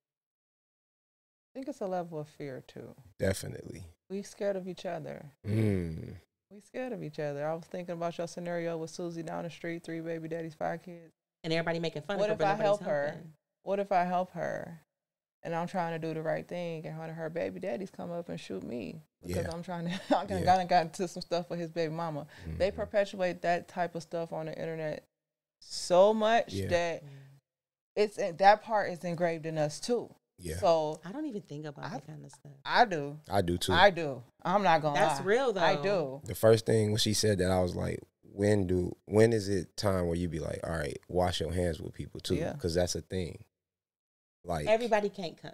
I think it's a level of fear too. Definitely. We scared of each other. Mm. We scared of each other. I was thinking about your scenario with Susie down the street, three baby daddies, five kids. And everybody making fun What of her, What if I nobody's help her? helping. What if I help her and I'm trying to do the right thing and one of her baby daddies come up and shoot me because Yeah. I'm trying to I Yeah. got got into some stuff with his baby mama. They Mhm. perpetuate that type of stuff on the internet so much Yeah. that it's that part is engraved in us too. Yeah. So I don't even think about I- that kind of stuff. I do. I do too. I do. I'm not gonna That's lie. real though. I do. the first thing when she said that, I was like, when do when is it time where you be like, all right, wash your hands with people too, Yeah. because that's a thing. Like Everybody can't come.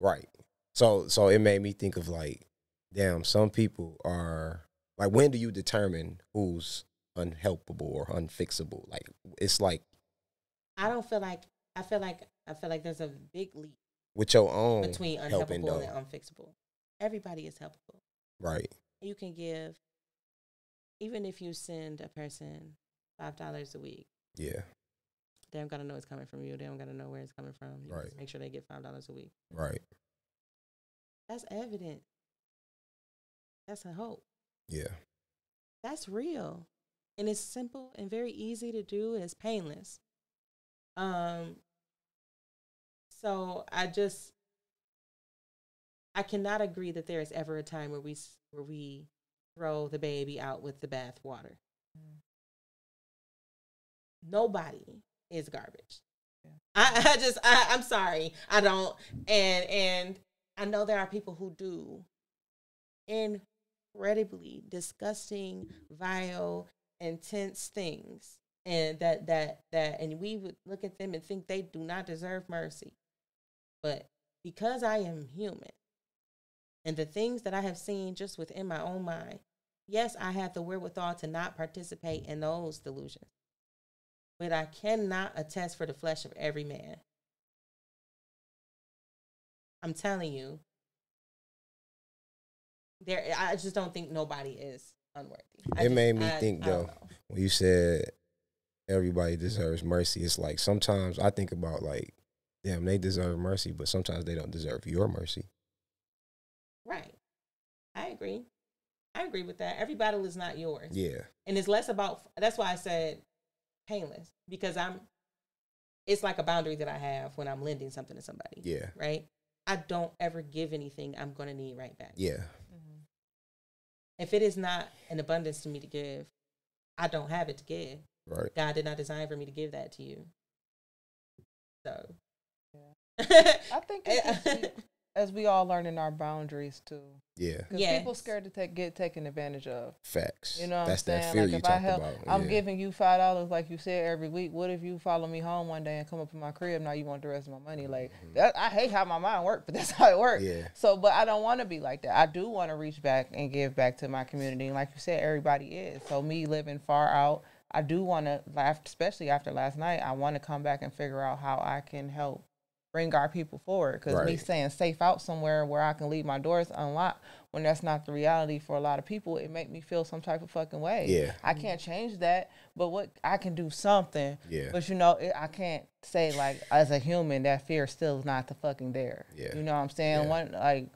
right. So so it made me think of like, damn, some people are like, when do you determine who's unhelpable or unfixable? Like it's like I don't feel like I feel like I feel like there's a big leap with your own between unhelpable and unfixable. Everybody is helpable. right? You can give, even if you send a person five dollars a week. Yeah, They don't gotta know it's coming from you. They don't gotta know where it's coming from. You Right. Make sure they get five dollars a week. right. That's evident. That's a hope. Yeah, That's real. And it's simple and very easy to do and it's painless. Um so I just I cannot agree that there is ever a time where we where we throw the baby out with the bath water. Mm. Nobody is garbage. Yeah. I, I just I, I'm sorry. I don't and and I know there are people who do incredibly disgusting, vile, intense things. And that that that and we would look at them and think they do not deserve mercy. But because I am human and the things that I have seen just within my own mind, yes, I have the wherewithal to not participate in those delusions. But I cannot attest for the flesh of every man. I'm telling you, there I just don't think nobody is unworthy. I It just- made me I- think, I though. when you said everybody deserves mercy, it's like sometimes I think about like, damn, they deserve mercy, but sometimes they don't deserve your mercy. Right. I agree. I agree with that. Every battle is not yours. Yeah, And it's less about that's why I said painless because I'm it's like a boundary that I have when I'm lending something to somebody. yeah, Right? I don't ever give anything I'm going to need right back. yeah, mm-hmm. If it is not an abundance to me to give, I don't have it to give. right. God did not design for me to give that to you. So, I think it's just as we all learning our boundaries too. Yeah, Because Yes. people scared to take get taken advantage of. facts. You know what that's I'm that saying? fear like you if I talk help, about. I'm yeah. giving you five dollars, like you said every week. What if you follow me home one day and come up in my crib? Now you want the rest of my money? Like that, I hate how my mind works, but that's how it works. Mm-hmm. Yeah. So, but I don't want to be like that. I do want to reach back and give back to my community. And like you said, everybody is. So me living far out, I do want to, especially after last night, I want to come back and figure out how I can help bring our people forward. Because me saying safe out somewhere where I can leave my doors unlocked when that's not the reality for a lot of people, it make me feel some type of fucking way. Yeah. I can't change that, but what I can do something. Yeah. But you know, it, I can't say like as a human that fear still is not the fucking there. Yeah. You know what I'm saying? Yeah. One like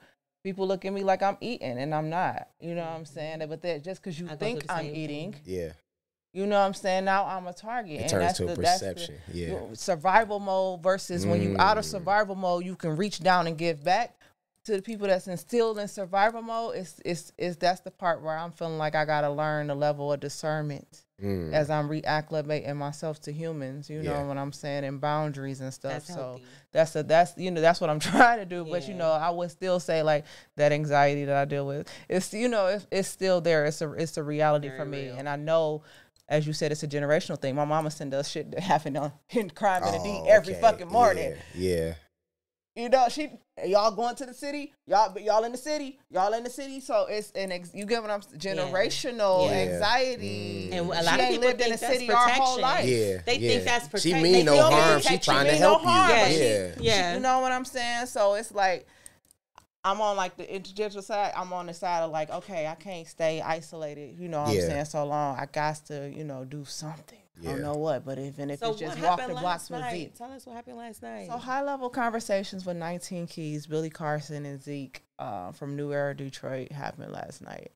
people look at me like I'm eating and I'm not. You know what I'm saying? But that just because you I think I'm eating, thing. Yeah, you know what I'm saying? Now I'm a target. it and turns that's to the, a that's the- perception. yeah, survival mode versus when you out of Mm. survival mode, you can reach down and give back to the people that's instilled in survival mode. It's it's it's that's the part where I'm feeling like I gotta learn the level of discernment Mm. as I'm reacclimating myself to humans. You know what I'm saying, and boundaries and stuff. That's so healthy. that's a that's you know that's what I'm trying to do. But you know, I would still say like that anxiety that I deal with. It's you know it's, it's still there. It's a it's a reality Very for me, real. and I know. As you said, it's a generational thing. My mama send us shit that happen on in crime in the D Oh, every okay. fucking morning. Yeah, yeah. You know, she y'all going to the city, y'all y'all in the city, y'all in the city. So it's an ex, you get what I'm generational Yeah. anxiety. Mm. And a She lot of people lived in think the that's city our whole protection. life. Yeah, They yeah. think that's She protect- mean they no feel harm. protect- She she trying to mean no help harm, you. but Yeah, she- yeah. You know what I'm saying? So it's like I'm on like the interdigital side. I'm on the side of like, okay, I can't stay isolated. You know what Yeah. I'm saying? So long. I got to, you know, do something. I don't know what, but even if So it's just walk the blocks last with night? Zeke. Tell us what happened last night. So high level conversations with 19 Keys, Billy Carson, and Zeke uh, from New Era Detroit happened last night.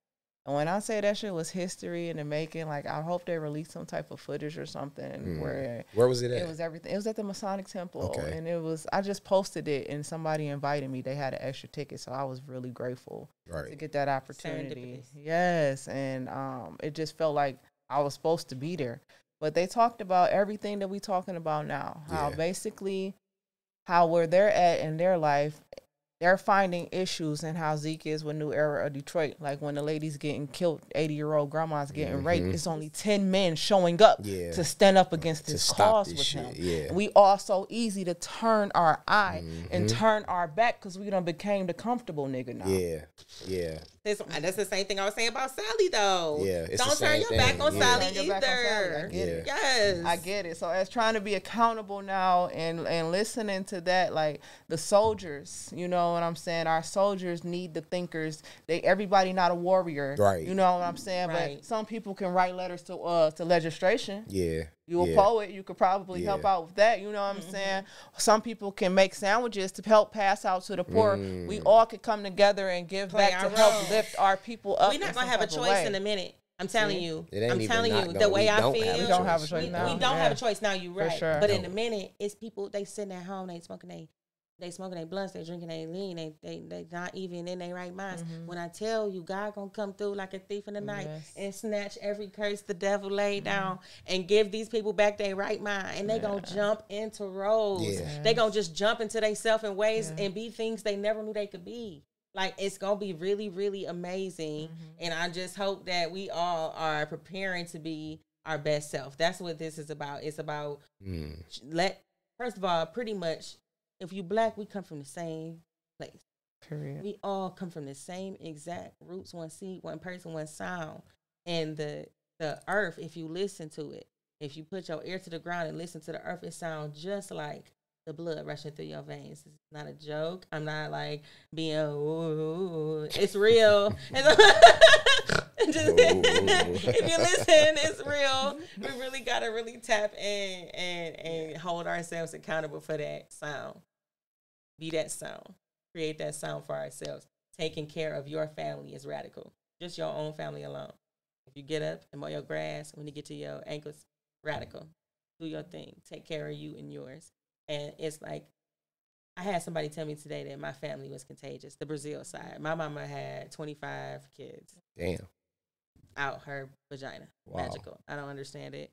And when I say that shit was history in the making, like I hope they release some type of footage or something Mm. where Where was it at? it was everything. It was at the Masonic Temple, Okay. and it was. I just posted it, and somebody invited me. They had an extra ticket, so I was really grateful to get that opportunity. Yes, and um, it just felt like I was supposed to be there. But they talked about everything that we talking about now. How Yeah. basically how where they're at in their life, they're finding issues in how Zeke is with New Era of Detroit. Like when the lady's getting killed, eighty year old grandma's getting raped. Mhm. It's only ten men showing up Yeah. to stand up against this cause this with shit, him. yeah. We all so easy to turn our eye and Mhm. turn our back because we done became the comfortable nigga now. Yeah. Yeah. This- that's the same thing I was saying about Sally, though. Yeah, it's Don't turn same your back thing, on yeah. Sally Turn your back on Sally, I either. get it. Yes, I get it. So as trying to be accountable now and and listening to that, like the soldiers, you know what I'm saying? Our soldiers need the thinkers. They everybody not a warrior. Right. You know what I'm saying? Right. But some people can write letters to uh to legislation. Yeah. You a yeah. poet, you could probably help out with that. You know what I'm mm-hmm. saying? Some people can make sandwiches to help pass out to the poor. We all could come together and give Play back our to help lift our people up. We're not gonna have a choice way. in a minute. I'm telling See? you. I'm telling not- you no, the way I feel. We don't have a choice. choice we, now. we don't have a choice now. You right, sure. but in a minute, it's people they sitting at home, they smoking they, they smoking they blunts, they drinking they lean, they they they not even in their right minds. Mm-hmm. When I tell you, God gonna come through like a thief in the night Yes. and snatch every curse the devil laid mm-hmm. down and give these people back their right mind, and they gonna jump into roles. Yeah. They gonna just jump into themselves in ways and be things they never knew they could be. Like it's gonna be really, really amazing, mm-hmm. and I just hope that we all are preparing to be our best self. That's what this is about. It's about Mm. let first of all, pretty much, if you black, we come from the same place. Period. We all come from the same exact roots, one seed, one person, one sound. And the the earth, if you listen to it, if you put your ear to the ground and listen to the earth, it sounds just like the blood rushing through your veins. It's not a joke. I'm not like being ooh, it's real. Just- if you listen, it's real. We really gotta really tap in and and hold ourselves accountable for that sound. Be that sound. Create that sound for ourselves. Taking care of your family is radical. Just your own family alone. If you get up and mow your grass when you get to your ankles, radical. Do your thing. Take care of you and yours. And it's like I had somebody tell me today that my family was contagious. The Brazil side. My mama had 25 kids Damn. out her vagina. Wow. Magical. I don't understand it.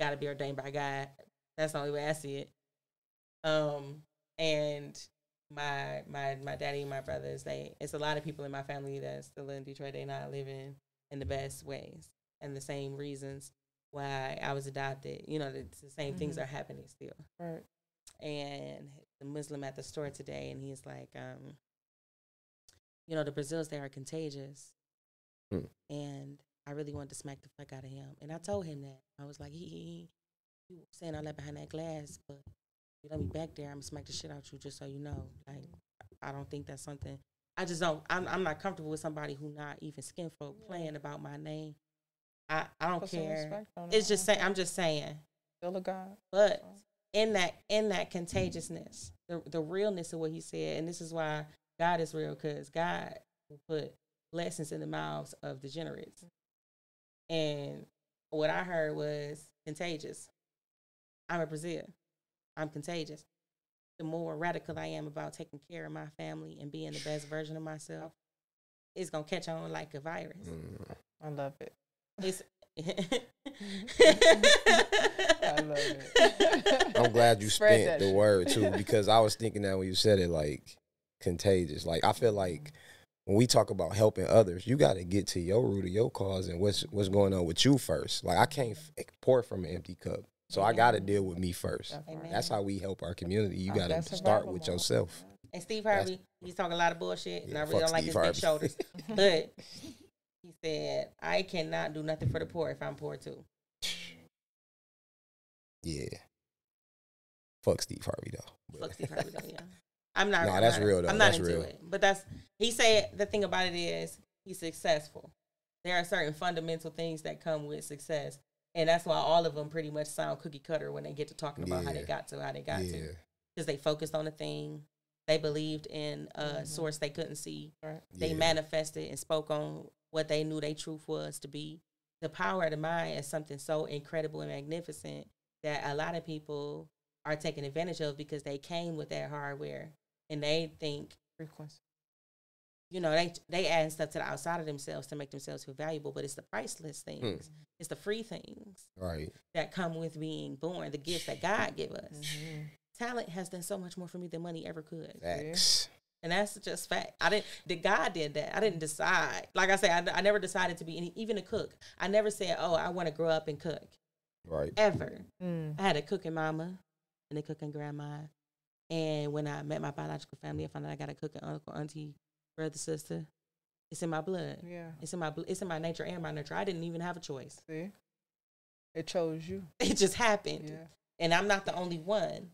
Got to be ordained by God. That's the only way I see it. Um, and my my my daddy and my brothers, they it's a lot of people in my family that's still live in Detroit. They're not living in the best ways, and the same reasons why I was adopted. You know, the, the same things Mhm. are happening still Right. and the Muslim at the store today, and he's like, um, you know, the Brazils they are contagious, Hmm. and I really wanted to smack the fuck out of him, and I told him that I was like, he, he, he you saying all that behind that glass, but you let me back there, I'm gonna smack the shit out you, just so you know. Like, I don't think that's something. I just don't. I'm, I'm not comfortable with somebody who not even skin folk playing about my name. I, I don't Put care. It's just saying. I'm just saying. Still a God. But in that in that contagiousness, the the realness of what he said, and this is why God is real, because God will put lessons in the mouths of degenerates. And what I heard was contagious. I'm a Brazil. I'm contagious. The more radical I am about taking care of my family and being the best version of myself, it's gonna catch on like a virus. Mm. I love it. It's I love it. I'm glad you Spread spent the shit. word too, because I was thinking that when you said it, like contagious. Like I feel like when we talk about helping others, you got to get to your root of your cause and what's what's going on with you first. Like I can't f- pour from an empty cup, so I got to deal with me first. Amen. That's how we help our community. You Uh, got that's to start with yourself. And Steve Harvey, he's talking a lot of bullshit, and I really don't like Steve his big shoulders. but he said, "I cannot do nothing for the poor if I'm poor too." Yeah. Fuck Steve Harvey though. Fuck Steve Harvey, though, yeah. I'm not. Nah, that's real, though. I'm not That's into real. it, but that's he said. The thing about it is, he's successful. There are certain fundamental things that come with success, and that's why all of them pretty much sound cookie cutter when they get to talking about how they got to how they got yeah. to because they focused on a thing, they believed in a Mhm. source they couldn't see, Right. they yeah. manifested and spoke on what they knew their truth was to be. The power of the mind is something so incredible and magnificent that a lot of people are taking advantage of because they came with that hardware and they think Frequency. You know, they they add stuff to the outside of themselves to make themselves feel valuable, but it's the priceless Hmm. things. It's the free things Right. that come with being born, the gifts that God give us. Mm-hmm. Talent has done so much more for me than money ever could. Facts. And that's just fact. I didn't, the God did that. I didn't decide. Like I said, I, I never decided to be any, even a cook. I never said, oh, I want to grow up and cook. Right. Ever. Mm. I had a cooking mama and a cooking grandma. And when I met my biological family, I found out I got a cooking uncle, auntie, brother, sister. It's in my blood. Yeah. It's in my bl- it's in my nature and my nurture. I didn't even have a choice. See, it chose you. It just happened. Yeah. And I'm not the only one.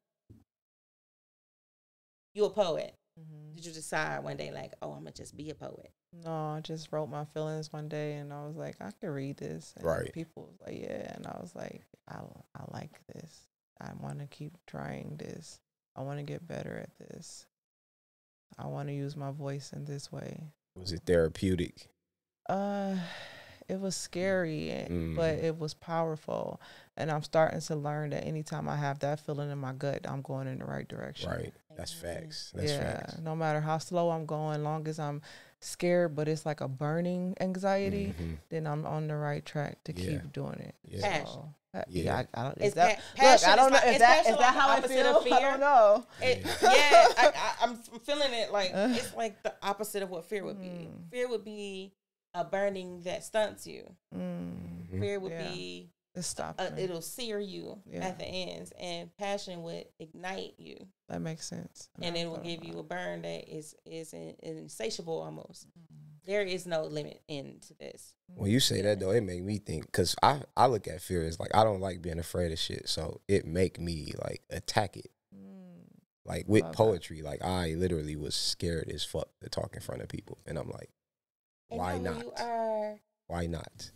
You a poet. Mm-hmm. Did you decide one day like, oh, I'm gonna just be a poet? No, I just wrote my feelings one day, and I was like, I could read this. And Right. People was like, yeah, and I was like, I I like this. I want to keep trying this. I want to get better at this. I want to use my voice in this way. Was it therapeutic? Uh, it was scary, and- but Mm. it was powerful. And I'm starting to learn that anytime I have that feeling in my gut, I'm going in the right direction. Right. That's facts. That's yeah, facts. no matter how slow I'm going, long as I'm scared, but it's like a burning anxiety, Mhm. then I'm on the right track to Yeah. keep doing it. Yeah. Passion. So, uh, Yeah. yeah, I, I don't. It's Is that, pa- look, passion I don't is know. like- Is is that that like how I feel? of I don't know. It, yeah, I, I, I'm feeling it like it's like the opposite of what fear would be. Mm. Fear would be a burning that stunts you. Mm. Fear would Yeah. be it stopped. uh, me. it'll sear you Yeah. at the ends, and passion would ignite you, that makes sense. and it will give you a burn that is is in, insatiable almost. There is no limit into this. When you say that though, it make me think because I I look at fear as like I don't like being afraid of shit, so it make me like attack it. Mm, Like with Love that. poetry, like I literally was scared as fuck to talk in front of people, and I'm like, And Why now not? You are why not?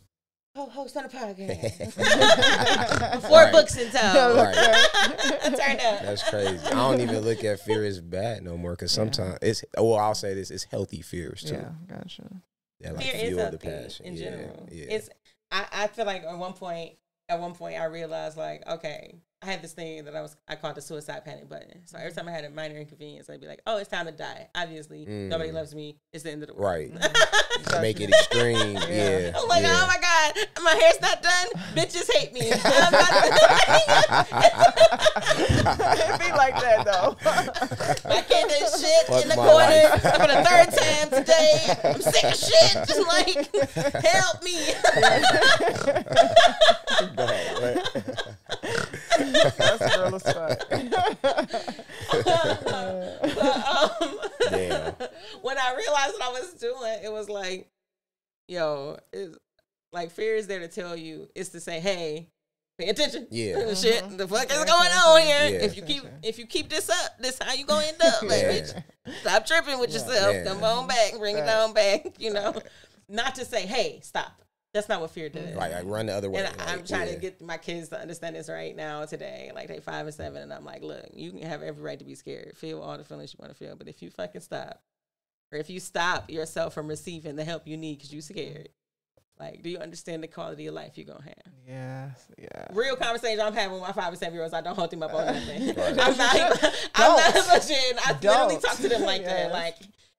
Co-host on a podcast Right. books in town. Right. Turn up. That's crazy. I don't even look at fear as bad no more because Yeah. sometimes it's well, I'll say this: it's healthy fears too. yeah, gotcha. That like fear is the passion in yeah, general. Yeah, It's I, I feel like at one point at one point I realized like, okay, I had this thing that I was I called the suicide panic button. So every time I had a minor inconvenience, I'd be like, Oh, it's time to die. Obviously, nobody Mm. loves me. It's the end of the world. right. Make it extreme. yeah. I'm like, yeah. oh my god, my hair's not done. Bitches hate me. I'm not- be like that though. My kid did shit Fuck in the my corner life. for the third time today. I'm sick of shit. Just like, help me. That's real as fuck. um, Damn. when I realized what I was doing, it was like, yo, it's like fear is there to tell you, it's to say, hey, pay attention. Yeah. Shit, the fuck is going on here? Yeah. If you keep if you keep this up, this is how you gonna end up. Like, Yeah. bitch, stop tripping with Yeah. yourself. Yeah. Come on back, bring it on back. You know, not to say, hey, stop. That's not what fear does. Right, like run the other way. And I- I'm trying yeah. to get my kids to understand this right now today. Like they five and seven, and I'm like, look, you can have every right to be scared. Feel all the feelings you want to feel, but if you fucking stop, or if you stop yourself from receiving the help you need because you're scared, like, do you understand the quality of life you're gonna have? Yes, yeah. Real conversation I'm having with my five and seven year olds. I don't hold them up on nothing. Right. I'm not. I'm not Don't. I literally Don't. talk to them like that. Like.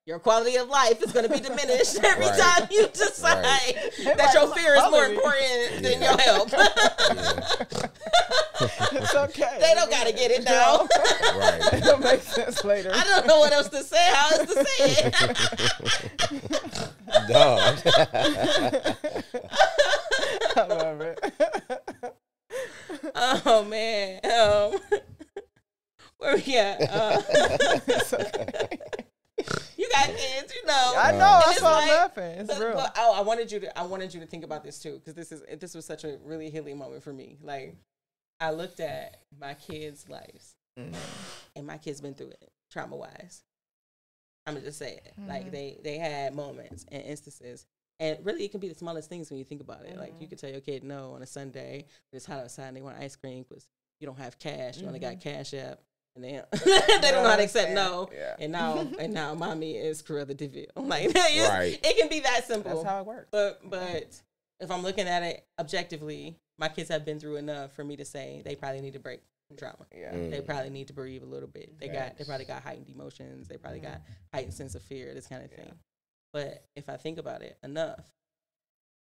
Your quality of life is going to be diminished every Right. time you decide Right. that your fear is more quality. important than your help. Yeah. It's okay. They don't gotta get it now. Right. It'll make sense later. I don't know what else to say. How else to say it? Dog. I love it. oh man. Um, where we at? Uh, It's okay. You got kids, you know. I know. That's why I'm laughing. It's But- real. but, oh, I wanted you to. I wanted you to think about this too, because this is this was such a really healing moment for me. Like, I looked at my kids' lives, Mm. and my kids been through it, trauma wise. I'm gonna just say it. Like Mhm. they they had moments and instances And really, it can be the smallest things when you think about it. Like you Mhm. could tell your kid no on a Sunday, it's hot outside and they want ice cream because you don't have cash. You only got cash app, and they they don't know how to accept no. Yeah. And now and now, mommy is Cruella de Vil. Like Right. it can be that simple. That's how it works. But but if I'm looking at it objectively, my kids have been through enough for me to say they probably need to break from trauma. Yeah. Mm. They probably need to breathe a little bit. They got they probably got heightened emotions. They probably got Mhm. heightened sense of fear, this kind of Yeah. thing. But if I think about it enough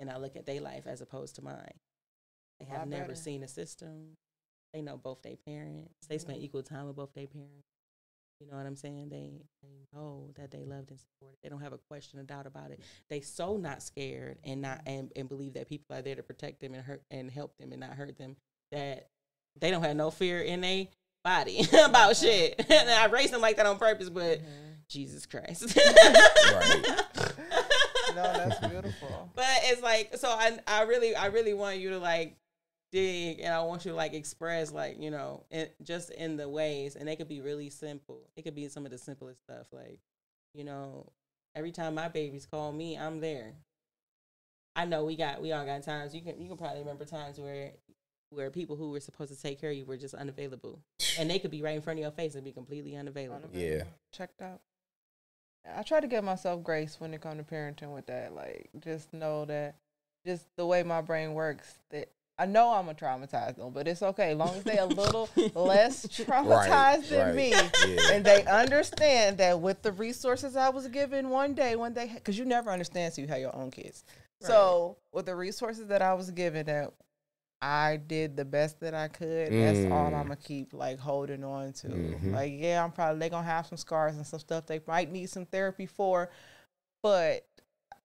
and I look at their life as opposed to mine, they have never better. seen a system. They know both their parents. They spent Mhm. equal time with both their parents. You know what I'm saying? They they know that they loved and supported. They don't have a question or doubt about it. They so not scared and not and, and believe that people are there to protect them and hurt and help them and not hurt them that they don't have no fear in their body about Okay. shit. and I raised them like that on purpose, but Mhm. Jesus Christ. No, that's beautiful. But it's like so I I really I really want you to like dig and I want you to like express like, you know, it, just in the ways and they could be really simple. It could be some of the simplest stuff like, you know, every time my babies call me, I'm there. I know we got we all got times you can you can probably remember times where where people who were supposed to take care of you were just unavailable. And they could be right in front of your face and be completely unavailable. Yeah. Checked out. I try to give myself grace when it comes to parenting with that. Like, just know that just the way my brain works, that I know I'm a traumatized them, but it's okay. As long as they a little less traumatized than right. me. Yeah. And they understand that with the resources I was given one day when they, because you never understand till you have your own kids. So with the resources that I was given, that I did the best that I could. That's all Mm. I'm gonna keep like holding on to. Mhm. Like, yeah, I'm probably they gonna have some scars and some stuff they might need some therapy for, but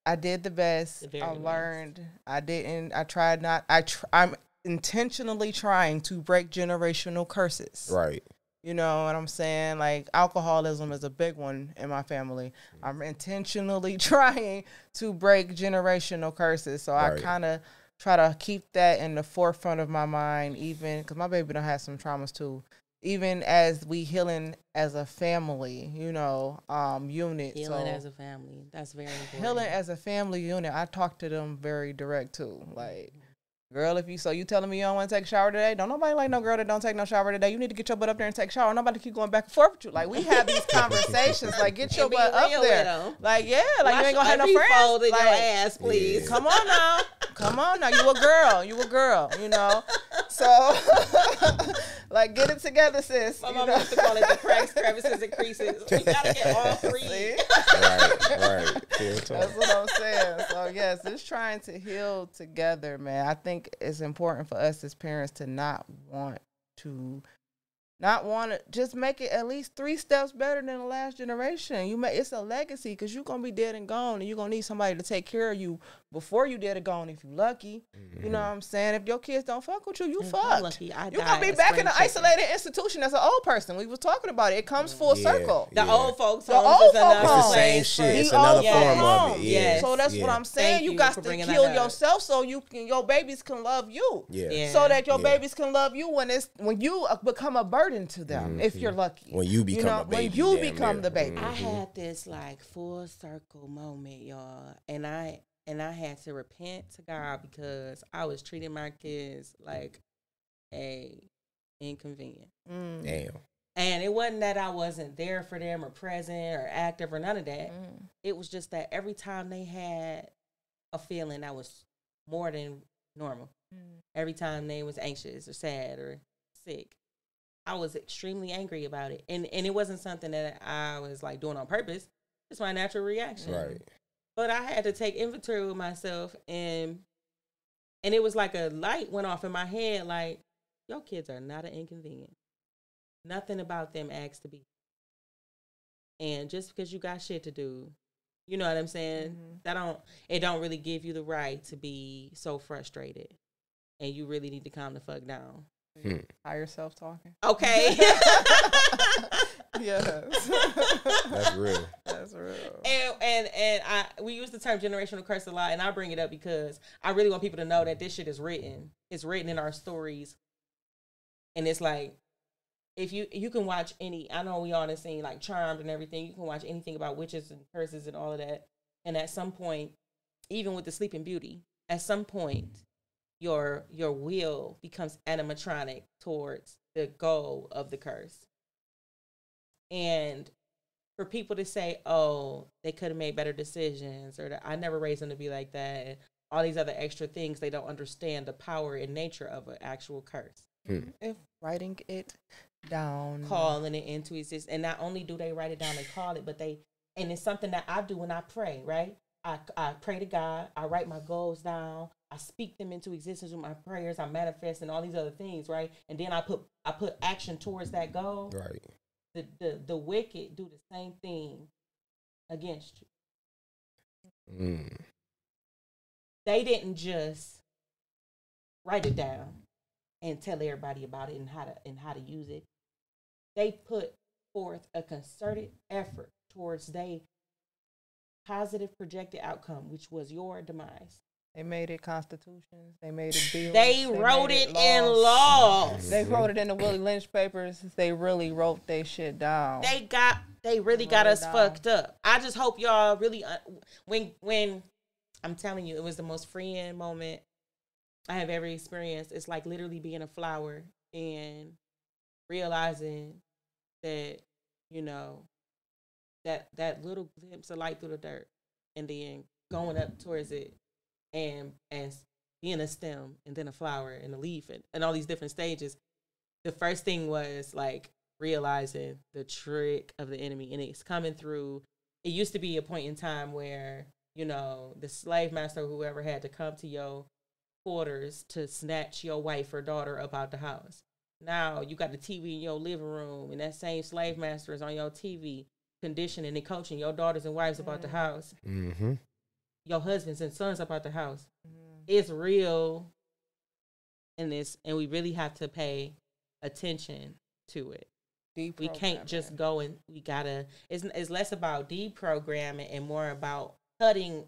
I did the best. The very I best. learned. I didn't. I tried not. I. Tr- I'm intentionally trying to break generational curses. Right. You know what I'm saying? Like alcoholism is a big one in my family. I'm intentionally trying to break generational curses. So I kind of try to keep that in the forefront of my mind, even because my baby don't have some traumas too. Even as we healing as a family, you know, um, unit. Healing so as a family. That's very important. healing as a family unit. I talk to them very direct too. Like, girl, if you so you telling me you don't want to take a shower today? Don't nobody like no girl that don't take no shower today. You need to get your butt up there and take a shower. Nobody keep going back and forth with you. Like we have these conversations. Like get your butt up real with there. 'em. Like yeah, like you ain't gonna have no Wash- friends. refold in Like, your ass, please. Yeah. Come on now, come on now. You a girl. You a girl. You know. So, like, get it together, sis. My you mom know? used to call it the cracks, crevices, and creases. You gotta get all three. Right. Right. That's what I'm saying. So yes, just trying to heal together, man. I think it's important for us as parents to not want to not want to just make it at least three steps better than the last generation. You may it's a legacy because you're gonna be dead and gone, and you're gonna need somebody to take care of you before you dead and gone. If you lucky, you know what I'm saying. If your kids don't fuck with you, you If I'm fucked. lucky, I You're gonna be back in spring an chicken. isolated institution as an old person. We was talking about it. It comes full Yeah. circle. The Yeah. old folks' The homes old is folk another It's the same shit. It's another old form folks' of it. home. Yeah. So that's what. I'm saying. Thank you, you got to kill yourself so you can your babies can love you. Yeah. Yeah. So that your Yeah. babies can love you when it's when you uh, become a burden to them if you're lucky. When you become know, a baby. when you become the baby. I Mhm. had this like full circle moment, y'all, and I and I had to repent to God because I was treating my kids like a inconvenience. Mm. Damn. And it wasn't that I wasn't there for them or present or active or none of that. Mm. It was just that every time they had a feeling that was more than normal, Mm. every time they was anxious or sad or sick, I was extremely angry about it. And and it wasn't something that I was like doing on purpose. It's my natural reaction. Right. But I had to take inventory with myself and and it was like a light went off in my head like your kids are not an inconvenience. Nothing about them asks to be. And just because you got shit to do, you know what I'm saying? Mhm. That don't it don't really give you the right to be so frustrated. And you really need to calm the fuck down. Hmm. Higher self talking. Okay. yes. That's real. That's real. and and and I we use the term generational curse a lot, and I bring it up because I really want people to know that this shit is written. It's written in our stories, and it's like if you you can watch any. I know we all have seen like Charmed and everything. You can watch anything about witches and curses and all of that, and at some point, even with the Sleeping Beauty, at some point, your your will becomes animatronic towards the goal of the curse. And for people to say, "Oh, they could have made better decisions," or I never raised them to be like that, and all these other extra things, they don't understand the power and nature of an actual curse. Hmm. If writing it down, calling it into existence. And not only do they write it down and call it, but they and it's something that I do when I pray, right? I, I pray to God, I write my goals down, I speak them into existence with my prayers, I manifest and all these other things, right? And then I put I put action towards that goal. Right. The the, the wicked do the same thing against you. Mm. They didn't just write it down and tell everybody about it and how to and how to use it. They put forth a concerted effort towards their positive projected outcome, which was your demise. They made it constitutions. They made it bills. They wrote made it in laws. They wrote it in the Willie Lynch papers. They really wrote they shit down. They got they really got us down. fucked up. I just hope y'all really uh, when when I'm telling you, it was the most freeing moment I have ever experienced. It's like literally being a flower and realizing that you know that that little glimpse of light through the dirt, and then going up towards it, and and being a stem, and then a flower, and a leaf, and, and all these different stages. The first thing was like realizing the trick of the enemy, and it's coming through. It used to be a point in time where you know the slave master, or whoever, had to come to your quarters to snatch your wife or daughter up out the house. Now you got the TV in your living room, and that same slave master is on your TV, conditioning and coaching your daughters and wives about the house, Mm-hmm. Your husbands and sons about the house. Mhm. It's real, and this, and we really have to pay attention to it. We can't just go and we gotta. It's it's less about deprogramming and more about cutting,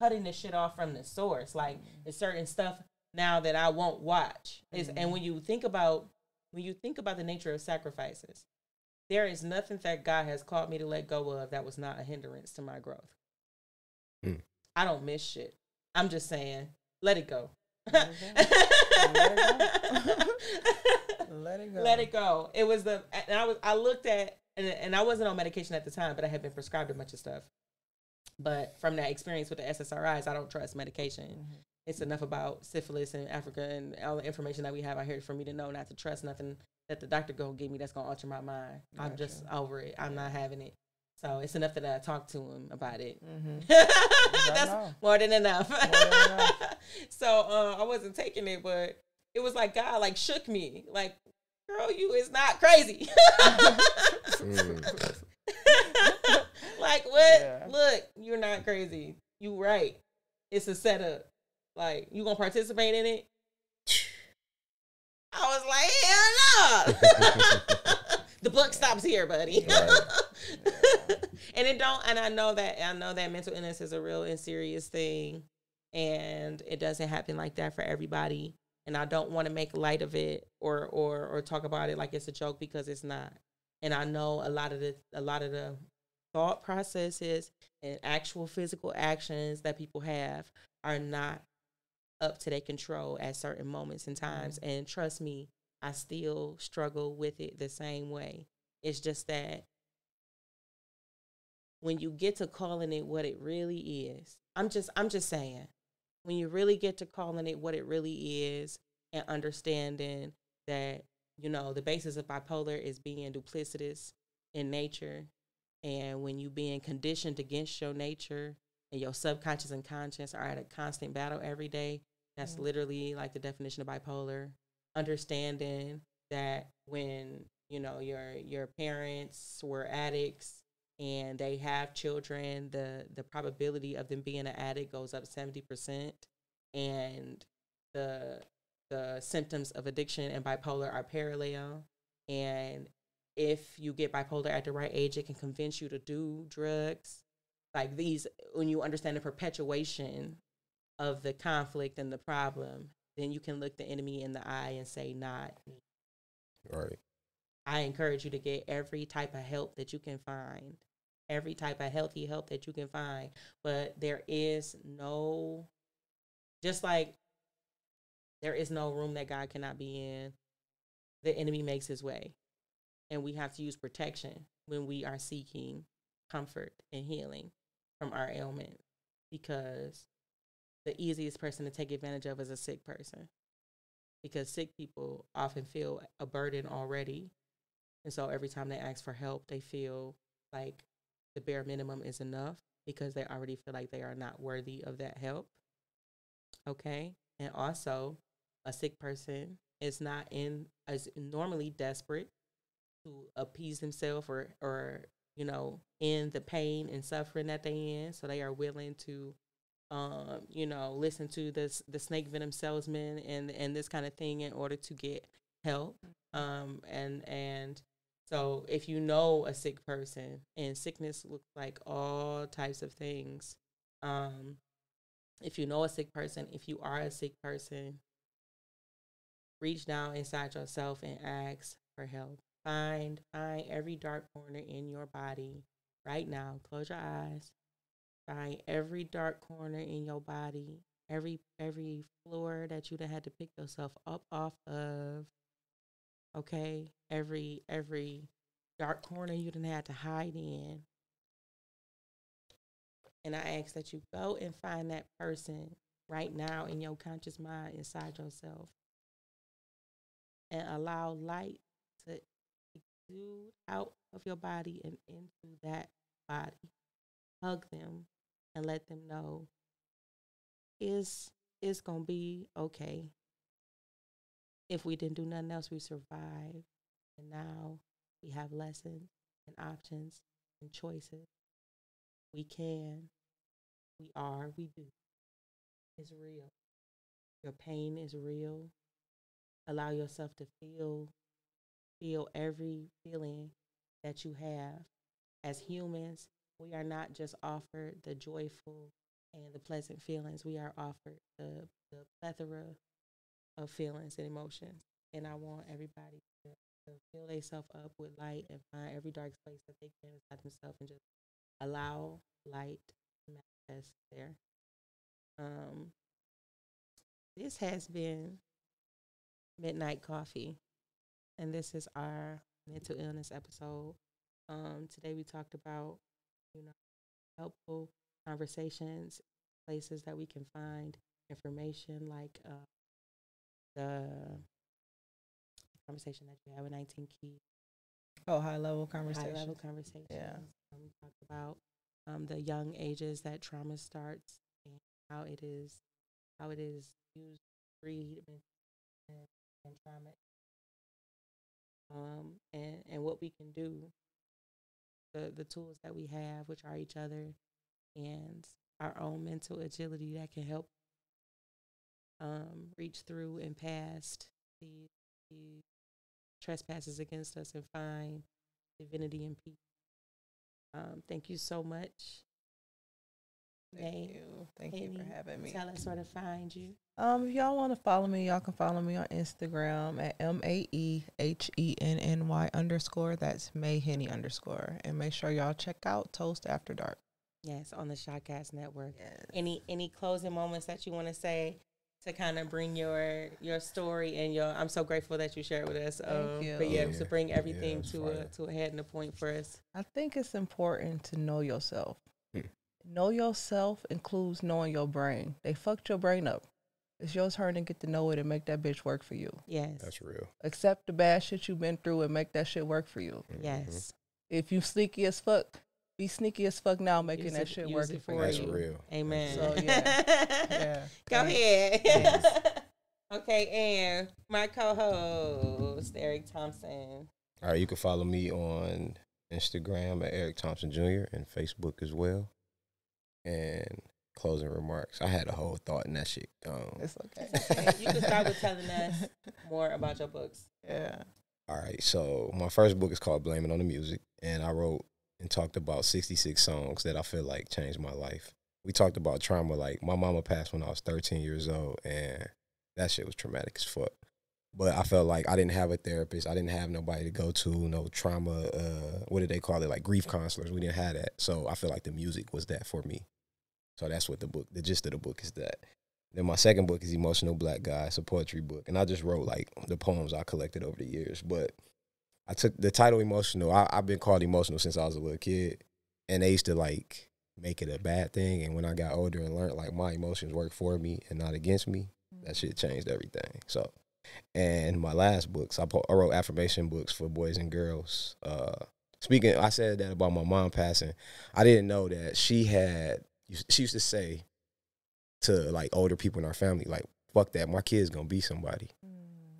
cutting the shit off from the source. Like it's certain stuff now that I won't watch. Is and when you think about when you think about the nature of sacrifices, there is nothing that God has called me to let go of that was not a hindrance to my growth. Hmm. I don't miss shit. I'm just saying, let it go. Let it Let it go. Let it go. It was the and I was I looked at and and I wasn't on medication at the time, but I had been prescribed a bunch of stuff. But from that experience with the SSRIs, I don't trust medication. Mhm. It's enough about syphilis and Africa and all the information that we have out here for me to know not to trust nothing that the doctor gonna give me that's gonna alter my mind. I'm just over it. I'm not having it. So it's enough that I talked to him about it. Mhm. That's know. more than enough. than enough. so uh, I wasn't taking it, but it was like God like shook me. Like, girl, you is not crazy. Mm. like what? Yeah. Look, you're not crazy. You right. It's a setup. Like you gonna participate in it? I was like, hell no. the book stops here, buddy. Right. and it don't and I know that I know that mental illness is a real and serious thing and it doesn't happen like that for everybody. And I don't want to make light of it or or or talk about it like it's a joke because it's not. And I know a lot of the a lot of the thought processes and actual physical actions that people have are not up to their control at certain moments and times. Mm-hmm. And trust me, I still struggle with it the same way. It's just that when you get to calling it what it really is, I'm just I'm just saying, when you really get to calling it what it really is and understanding that, you know, the basis of bipolar is being duplicitous in nature. And when you being conditioned against your nature and your subconscious and conscious are at a constant battle every day, that's Mhm. literally like the definition of bipolar. Understanding that when, you know, your your parents were addicts and they have children, the the probability of them being an addict goes up 70% and the the symptoms of addiction and bipolar are parallel. And if you get bipolar at the right age it can convince you to do drugs. Like these when you understand the perpetuation of the conflict and the problem then you can look the enemy in the eye and say not me. Right. I encourage you to get every type of help that you can find every type of healthy help that you can find. But there is no, just like there is no room that God cannot be in, the enemy makes his way. And we have to use protection when we are seeking comfort and healing from our ailment because the easiest person to take advantage of is a sick person because sick people often feel a burden already. And so every time they ask for help, they feel like the bare minimum is enough because they already feel like they are not worthy of that help. Okay. And also, a sick person is not in as normally desperate to appease themselves or or you know end the pain and suffering that they in so they are willing to um you know listen to this the snake venom salesman and and this kind of thing in order to get help um and and so if you know a sick person and sickness looks like all types of things um if you know a sick person if you are a sick person reach down inside yourself and ask for help. Find find every dark corner in your body right now. Close your eyes. Find every dark corner in your body every every floor that you'd have had to pick yourself up off of okay every every dark corner you didn't have to hide in and i ask that you go and find that person right now in your conscious mind inside yourself and allow light to exude out of your body and into that body. Hug them and let them know it's it's gonna be okay. If we didn't do nothing else, we survived. And now we have lessons and options and choices. We can, we are, we do. It's real. Your pain is real. Allow yourself to feel feel every feeling that you have. As humans, we are not just offered the joyful and the pleasant feelings. We are offered the, the plethora of feelings and emotions. And I want everybody to, to fill themselves up with light and find every dark space that they can inside themselves and just allow light to manifest there. Um, this has been Midnight Koffee, and this is our mental illness episode. Um, today we talked about, you know, helpful conversations, places that we can find information like uh, the conversation that you have with 19 Keys, Oh, high level conversation. high conversation. level conversations. Yeah. Um, we talked about um, the young ages that trauma starts and how it is, how it is used, to breed, and, and, and trauma, um, and and what we can do. The the tools that we have, which are each other, and our own mental agility that can help um, reach through and past the, the trespasses against us and find divinity and peace. Um, thank you so much. Thank May, you. Thank you for having me. Tell us where to find you. Um, if y'all want to follow me, y'all can follow me on Instagram at M A E H E N N Y underscore. That's Mae Henny underscore. And make sure y'all check out Toast After Dark. Yes, on the Shahcast Network. Yes. Any any closing moments that you want to say to kind of bring your your story and your I'm so grateful that you shared with us. Thank um, you. But yeah, Yeah. to bring everything it's to a to a head and a point for us. I think it's important to know yourself. Hmm. Know yourself includes knowing your brain. They fucked your brain up. It's your turn to get to know it and make that bitch work for you. Yes. That's real. Accept the bad shit you've been through and make that shit work for you. Mhm. Yes. If you sneaky as fuck, be sneaky as fuck now, making Use that it- shit work for for That's you. real. Amen. So, yeah. Yeah. Go Thanks. ahead. Thanks. okay, and my co-host Eric Thompson. All right, you can follow me on Instagram at Eric Thompson Jr. and Facebook as well. And closing remarks. I had a whole thought in that shit. Um, It's okay. You can start with telling us more about your books. Yeah. all right, so my first book is called Blame It on the Music, and I wrote and talked about 66 songs that I feel like changed my life. We talked about trauma. Like my mama passed when I was 13 years old, and that shit was traumatic as fuck. but I felt like I didn't have a therapist. I didn't have nobody to go to, no trauma. Uh, what did they call it? Like grief counselors. We didn't have that. So I feel like the music was that for me. So that's what the book, the gist of the book is that. Then my second book is Emotional Black Guy. It's a poetry book, and I just wrote like the poems I collected over the years. But I took the title emotional. I, I've been called emotional since I was a little kid, and they used to like make it a bad thing. And when I got older and learned like my emotions work for me and not against me, that shit changed everything. So, and my last books, I, po- I wrote affirmation books for boys and girls. Uh, speaking, I said that about my mom passing. I didn't know that she had. She used to say to like older people in our family, like, "Fuck that, my kid's gonna be somebody."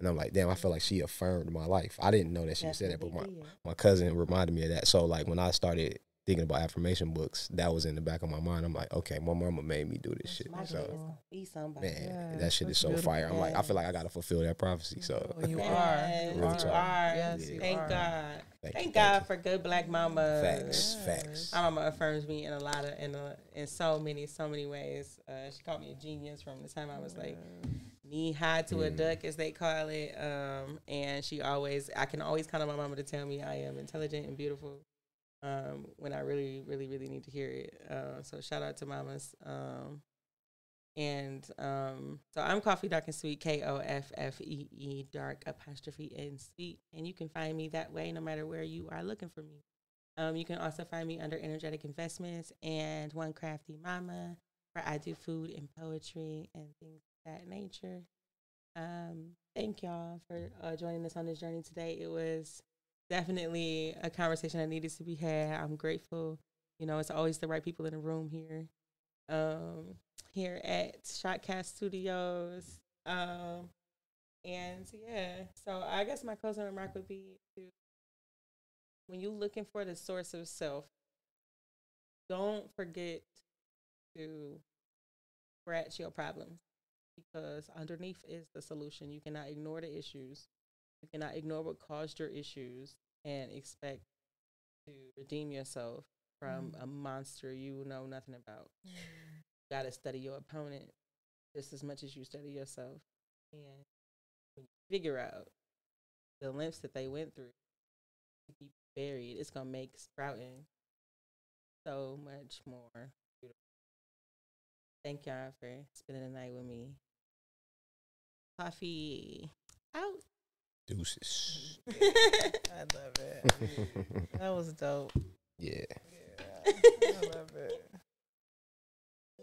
And I'm like, damn, I feel like she affirmed my life. I didn't know that she said that, but my, did. my cousin reminded me of that. So like when I started thinking about affirmation books, that was in the back of my mind. I'm like, okay, my mama made me do this shit. My So be somebody. man, Yeah, that shit is so beautiful. fire. I'm like, I feel like I gotta fulfill that prophecy. So Well, you Yes, are. Real you are. Yes, you Thank are. God. thank, Thank you, God thank for good black mama. you. facts, Yes. facts. My mama affirms me in a lot of in a, in so many so many ways. Uh, she called me a genius from the time I was like knee high to a Mm. duck, as they call it. Um, and she always, I can always count on my mama to tell me I am intelligent and beautiful. Um, when I really, really, really need to hear it. Uh, so shout out to mamas. Um, and um, so I'm Koffee Dark and Sweet, K O F F E E Dark apostrophe and Sweet, and you can find me that way no matter where you are looking for me. Um, you can also find me under Energetic Investments and One Crafty Mama, where I do food and poetry and things that nature. Um, thank y'all for uh, joining us on this journey today. It was definitely a conversation that needed to be had. I'm grateful. You know, it's always the right people in the room here. Um, here at Shahcast Studios. Um, and yeah, so I guess my closing remark would be to when you're looking for the source of self, don't forget to scratch your problems because underneath is the solution. You cannot ignore the issues. You cannot ignore what caused your issues and expect to redeem yourself from mm. a monster you know nothing about. You gotta study your opponent just as much as you study yourself. And when you figure out the lengths that they went through to keep you buried, it's gonna make sprouting so much more beautiful. Thank y'all for spending the night with me. Coffee out. Deuces. I love it. That was dope. yeah. Yeah, I love it.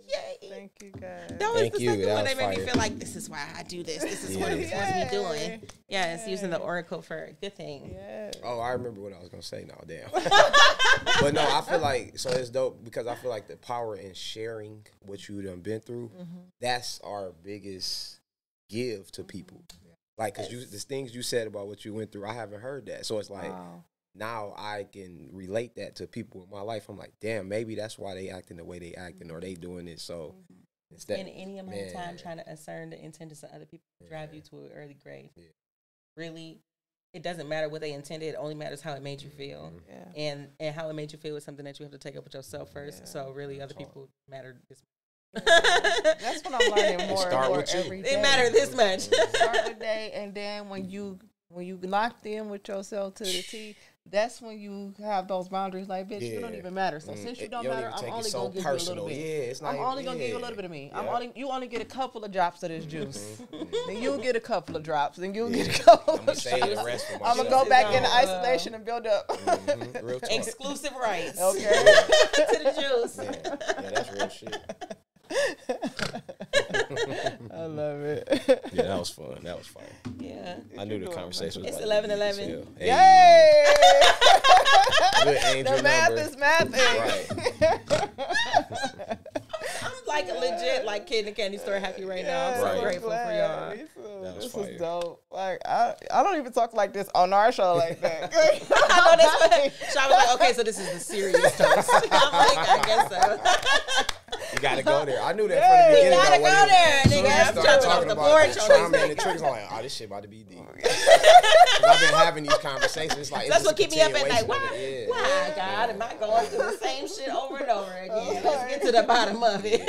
Yay. Thank you, guys. That was Thank the you. second That one that made me feel like this is why I do this. This is what I'm Yeah. supposed to be doing. Yay. Yes, using the oracle for a good thing. Yeah. Oh, I remember what I was gonna say now. Damn. but no, I feel like so it's dope because I feel like the power in sharing what you done been through. Mm-hmm. That's our biggest give to people. Like, cause you the things you said about what you went through, I haven't heard that. So it's like Wow. now I can relate that to people in my life. I'm like, damn, maybe that's why they acting the way they acting or they doing it. So instead, Spend any amount of time trying to discern the intentions of other people to drive you to an early grave. Yeah. Really, it doesn't matter what they intended. It only matters how it made you feel. Mm-hmm. Yeah. And and how it made you feel is something that you have to take up with yourself first. Yeah. So really, other people matter this. That's what I'm learning more and Start more with you. every day. They matter this much. Start the day, and then when you when you locked in with yourself to the T, that's when you have those boundaries. Like, bitch, you don't even matter. So Mm, since you don't don't matter, I'm only so gonna give personal. you a little bit. Yeah, it's not I'm even- only gonna give you a little bit of me. I'm only you only get a couple of drops of this juice. Mhm. then you'll get a couple of drops. Then you'll get a couple I'm gonna of save the drops. rest for I'm gonna go back into isolation and build up. Mhm, Real. Exclusive rights. Okay. to the juice. Yeah, yeah, that's real shit. I love it. Yeah, that was fun. That was fun. Yeah. I knew the conversation was It's about to be 11-11. deep as hell. Hey, Yay! The math number. is mathing. I'm like a legit like kid in the candy store happy right now. I'm so Right. grateful for y'all. Me. That was this fire. is dope. Like I, I don't even talk like this on our show like that. I know that's what. So I was like, okay, so this is the serious toast. I'm like, I guess so. You gotta go there. I knew that Yeah. from the beginning. You gotta go there, as soon nigga. as I'm start off talking the about porch the trauma and the triggers, I'm like, oh, this shit about to be deep. 'Cause I've been having these conversations. Like, it's That's what keep me up at night. Why? Yeah. Why, God, am I going through the same shit over and over again? Oh, Let's get to the bottom of it.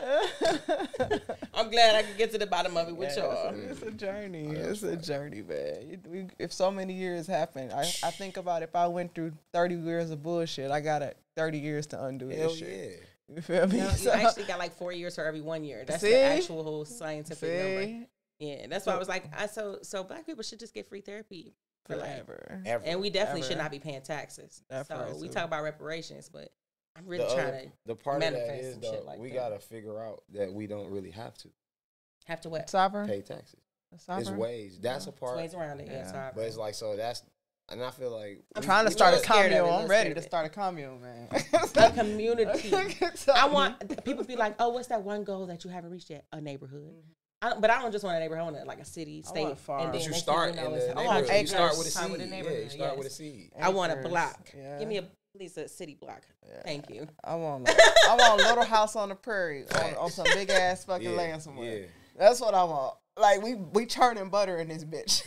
I'm I'm glad I could get to the bottom of it with Yeah, y'all. It's a, it's a journey. Oh, it's that's a journey, man. We- If so many years happen, I, I think about if I went through 30 years of bullshit, I got a 30 years to undo Hell this shit. yeah. You feel me? No, you So- actually got like four years for every one year. That's See? the actual whole scientific number. see? Yeah, that's why I was like, I so so black people should just get free therapy for life, Forever. Ever. and we definitely should not be paying taxes. That so we too. talk about reparations, but I'm really the, trying to the part of that manifest is some though, shit like we that. gotta figure out that we don't really have to have to what Sovereign? pay taxes. Sovereign? It's ways. That's a part. ways around it. Yeah, Yeah. sorry. But it's like so that's and I feel like I'm we- trying to start a gotta- scared of it, commune. a I'm ready to start a commune, man. a community. I I want people be like, "Oh, what's that one goal that you haven't reached yet?" A neighborhood. Mm-hmm. I, but I don't just want a neighborhood, I want it like a city, I state, want a farm. and But then you start thing you in know, the it's- oh, I. You start with a Start seed. with a Yeah, you neighborhood, start with a yes. seed. I want a block. Yeah. Give me a please a city block. Yeah. Thank you. I want, like, I want a little house on the prairie on, on some big ass fucking Yeah, land somewhere. yeah. That's what I want. Like we we churning butter in this bitch.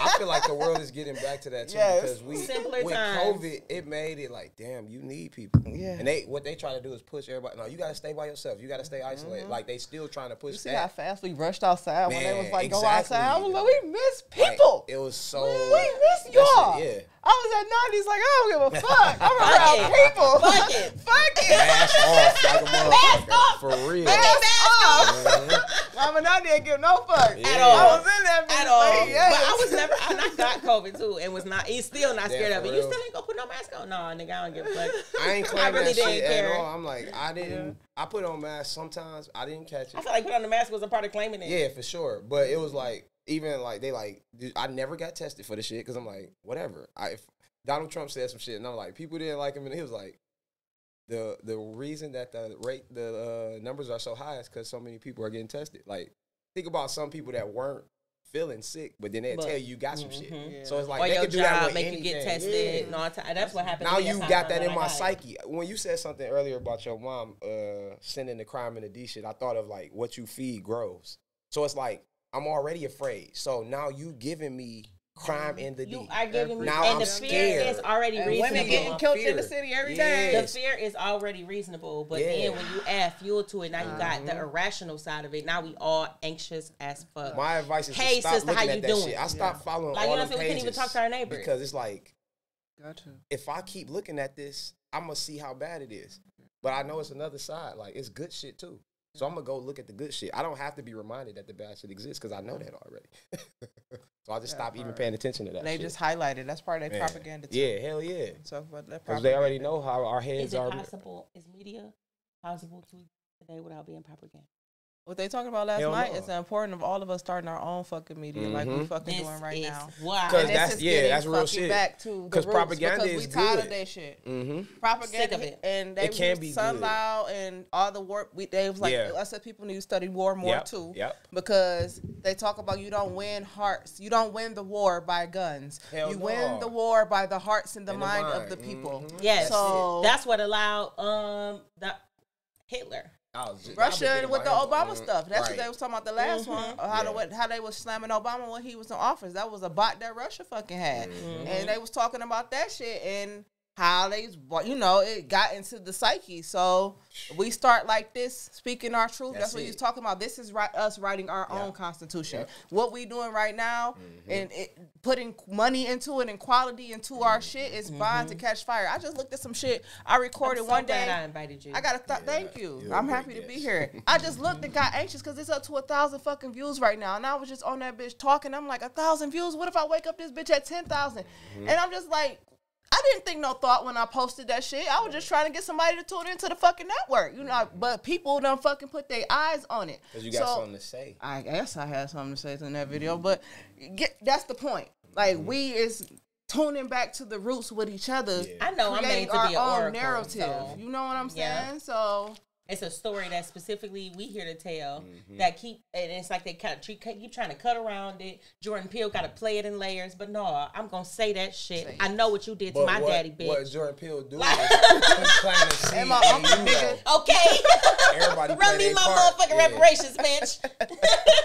I feel like the world is getting back to that too Yes. because we Simpler with times. COVID, it made it like, damn, you need people. Yeah. And they what they try to do is push everybody. No, you gotta stay by yourself. You gotta stay mm-hmm. isolated. Like they still trying to push you see how fast we rushed outside when they was Man, like go outside. I was like, we miss Like, people. it was so. we miss y'all. yeah. I was at 90s like, I don't give a fuck. I'm around it. people. Fuck it. Fuck it. Mask off like a Mask motherfucker. off. For real. Mask off. Mama, I didn't give no fuck. Yeah. At all. I was in that bitch. At all. like, yes. But I was never. And I got COVID too, and was not. He's still not Yeah, scared of for it. You real. still ain't gonna put no mask on? No, nigga, I don't give a fuck. I ain't claiming really that shit didn't care. at all. I'm like, I didn't. I put on masks sometimes. I didn't catch it. I feel like put on the mask was a part of claiming it. Yeah, for sure. But it was like even like they like dude, I never got tested for the shit because I'm like whatever. I if Donald Trump said some shit and I'm like people didn't like him and he was like the the reason that the rate the uh, numbers are so high is because so many people are getting tested. Like think about some people that weren't feeling sick, but then they tell you you got some Mhm. shit. Yeah. So it's like or they your can do that with make anything. you get tested Yeah. and all the time. That's what happened. Now you got that in my it. psyche. When you said something earlier about your mom uh, sending the crime and the D shit, I thought of like what you feed grows. So it's like I'm already afraid. So now you giving me crime in the D. You are giving me, Now and I'm the fear scared. is already And reasonable. women getting My killed in the fear. city every Yeah. day. the fear is already reasonable, but Yeah. then when you add fuel to it, now you got the Mhm. irrational side of it. Now we all anxious as fuck. My advice is Hey, to stop sister, looking how at you that shit. I stopped following Like, you know what them I'm saying? We can't even talk to our neighbors. because it's like Got to. if I keep looking at this, I'm gonna see how bad it is. But I know it's another side. Like it's good shit too. So I'm gonna go look at the good shit. I don't have to be reminded that the bad shit exists because I know that already. so I just That stop even paying attention to that. They shit. just highlighted. That's part of their Man. propaganda. Too. yeah, hell yeah. Talk about that Because they already know how our heads is heads it are. possible? Is media possible to today without being propaganda? What they talking about last Hell night no. is the importance of all of us starting our own fucking media, like we Mhm. fucking This doing right is now. why. 'Cause because that's- is yeah, getting that's real fucking shit. Back to the 'Cause roots, propaganda because is we tired good. of that shit. Mm-hmm. Propaganda Sick of it. and they It can was be sunloud and all the work. We they was like Yeah. I said, people need to study war more Yep. too. Yep. Because they talk about you don't win hearts, you don't win the war by guns. Hell you no. win the war by the hearts and the, And the mind, of the people. Mhm. yes, So- that's what allowed um the Hitler. Russia with the Obama stuff. That's what they was talking about the last Mhm. one. How Yeah. the how they was slamming Obama when he was in office. That was a bot that Russia fucking had, Mhm. and they was talking about that shit and how they, well, you know, it got into the psyche. So we start like this, speaking our truth. That's, That's what it. he's talking about. This is right, us writing our Yeah. own constitution. Yep. What we doing right now Mhm. and it, putting money into it and quality into our shit is bound to catch fire. I just looked at some shit I recorded I'm so one glad day. I invited you. I gotta th- Yeah, thank you. you're I'm a great happy to be here. I just looked and got anxious because it's up to a thousand fucking views right now, and I was just on that bitch talking. I'm like, a thousand views. What if I wake up this bitch at ten Mm-hmm. And I'm just like, I didn't think no thought when I posted that shit. I was just trying to get somebody to tune into the fucking network, you know. But people don't fucking put their eyes on it. Because you got So- something to say. I guess I had something to say in that video, but get that's the point. Like Mm-hmm. we is tuning back to the roots with each other. Yeah. I know I'm creating made to our be an own oracle, narrative. so- You know what I'm Yeah. saying? So it's a story that specifically we here to tell Mhm. that keep and it's like they kind of keep, keep trying to cut around it. Jordan Peele got to play it in layers, but no, I'm gonna say that shit. Say I know what you did to my what, daddy, bitch. What Jordan Peele do Like- is he's planting a seed And my in uncle you, nigga- though. okay, Everybody run play me my part. motherfucking Yeah. reparations, bitch.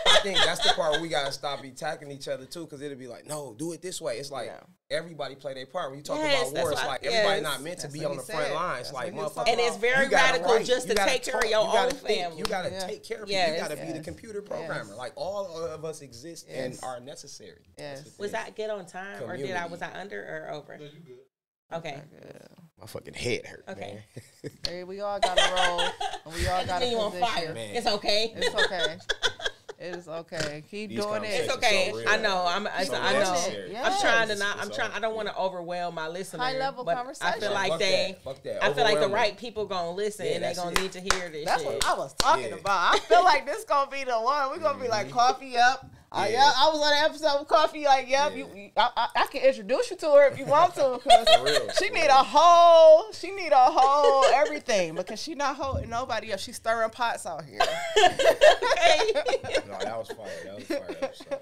I think that's the part we gotta stop attacking each other too, because it'll be like, no, do it this way. It's like Yeah. everybody play their part. When you talk Yes, about that's war, it's why- like everybody yes. not meant to That's be on he the front said. lines. That's Like what he was motherfucker, and it's very You got a radical right. just You to got a take care of your you gotta think. You gotta Yeah. take care of Yes. you. You gotta be the computer programmer. Yes. Like all of us exist and are necessary. Yes. Was thing. I good on time, or did I was I under or over? No, you good. Okay. My fucking head hurt. Okay. Man. Hey, we all got a roll. and We all got to Then you on fire. Man. It's okay. It's okay. It's okay. Keep These doing it. It's okay. so. I know. I'm. It's, So I know. Yes. I'm trying to not. I'm trying. I don't want to overwhelm my listeners. High-level but I feel like Fuck they. that. Fuck that. I feel like the right people gonna listen Yeah, and they that's gonna it. need to hear this That's shit. what I was talking Yeah. about. I feel like this gonna be the one. We're gonna be like mm-hmm. coffee up. Yeah. yeah, I was on an episode with coffee. Like, yep, Yeah. you, you- I, I, I can introduce you to her if you want to, because she need a whole, she need a whole everything because she not holding nobody up. She's stirring pots out here. okay. No, that was fire. That was fire. episode.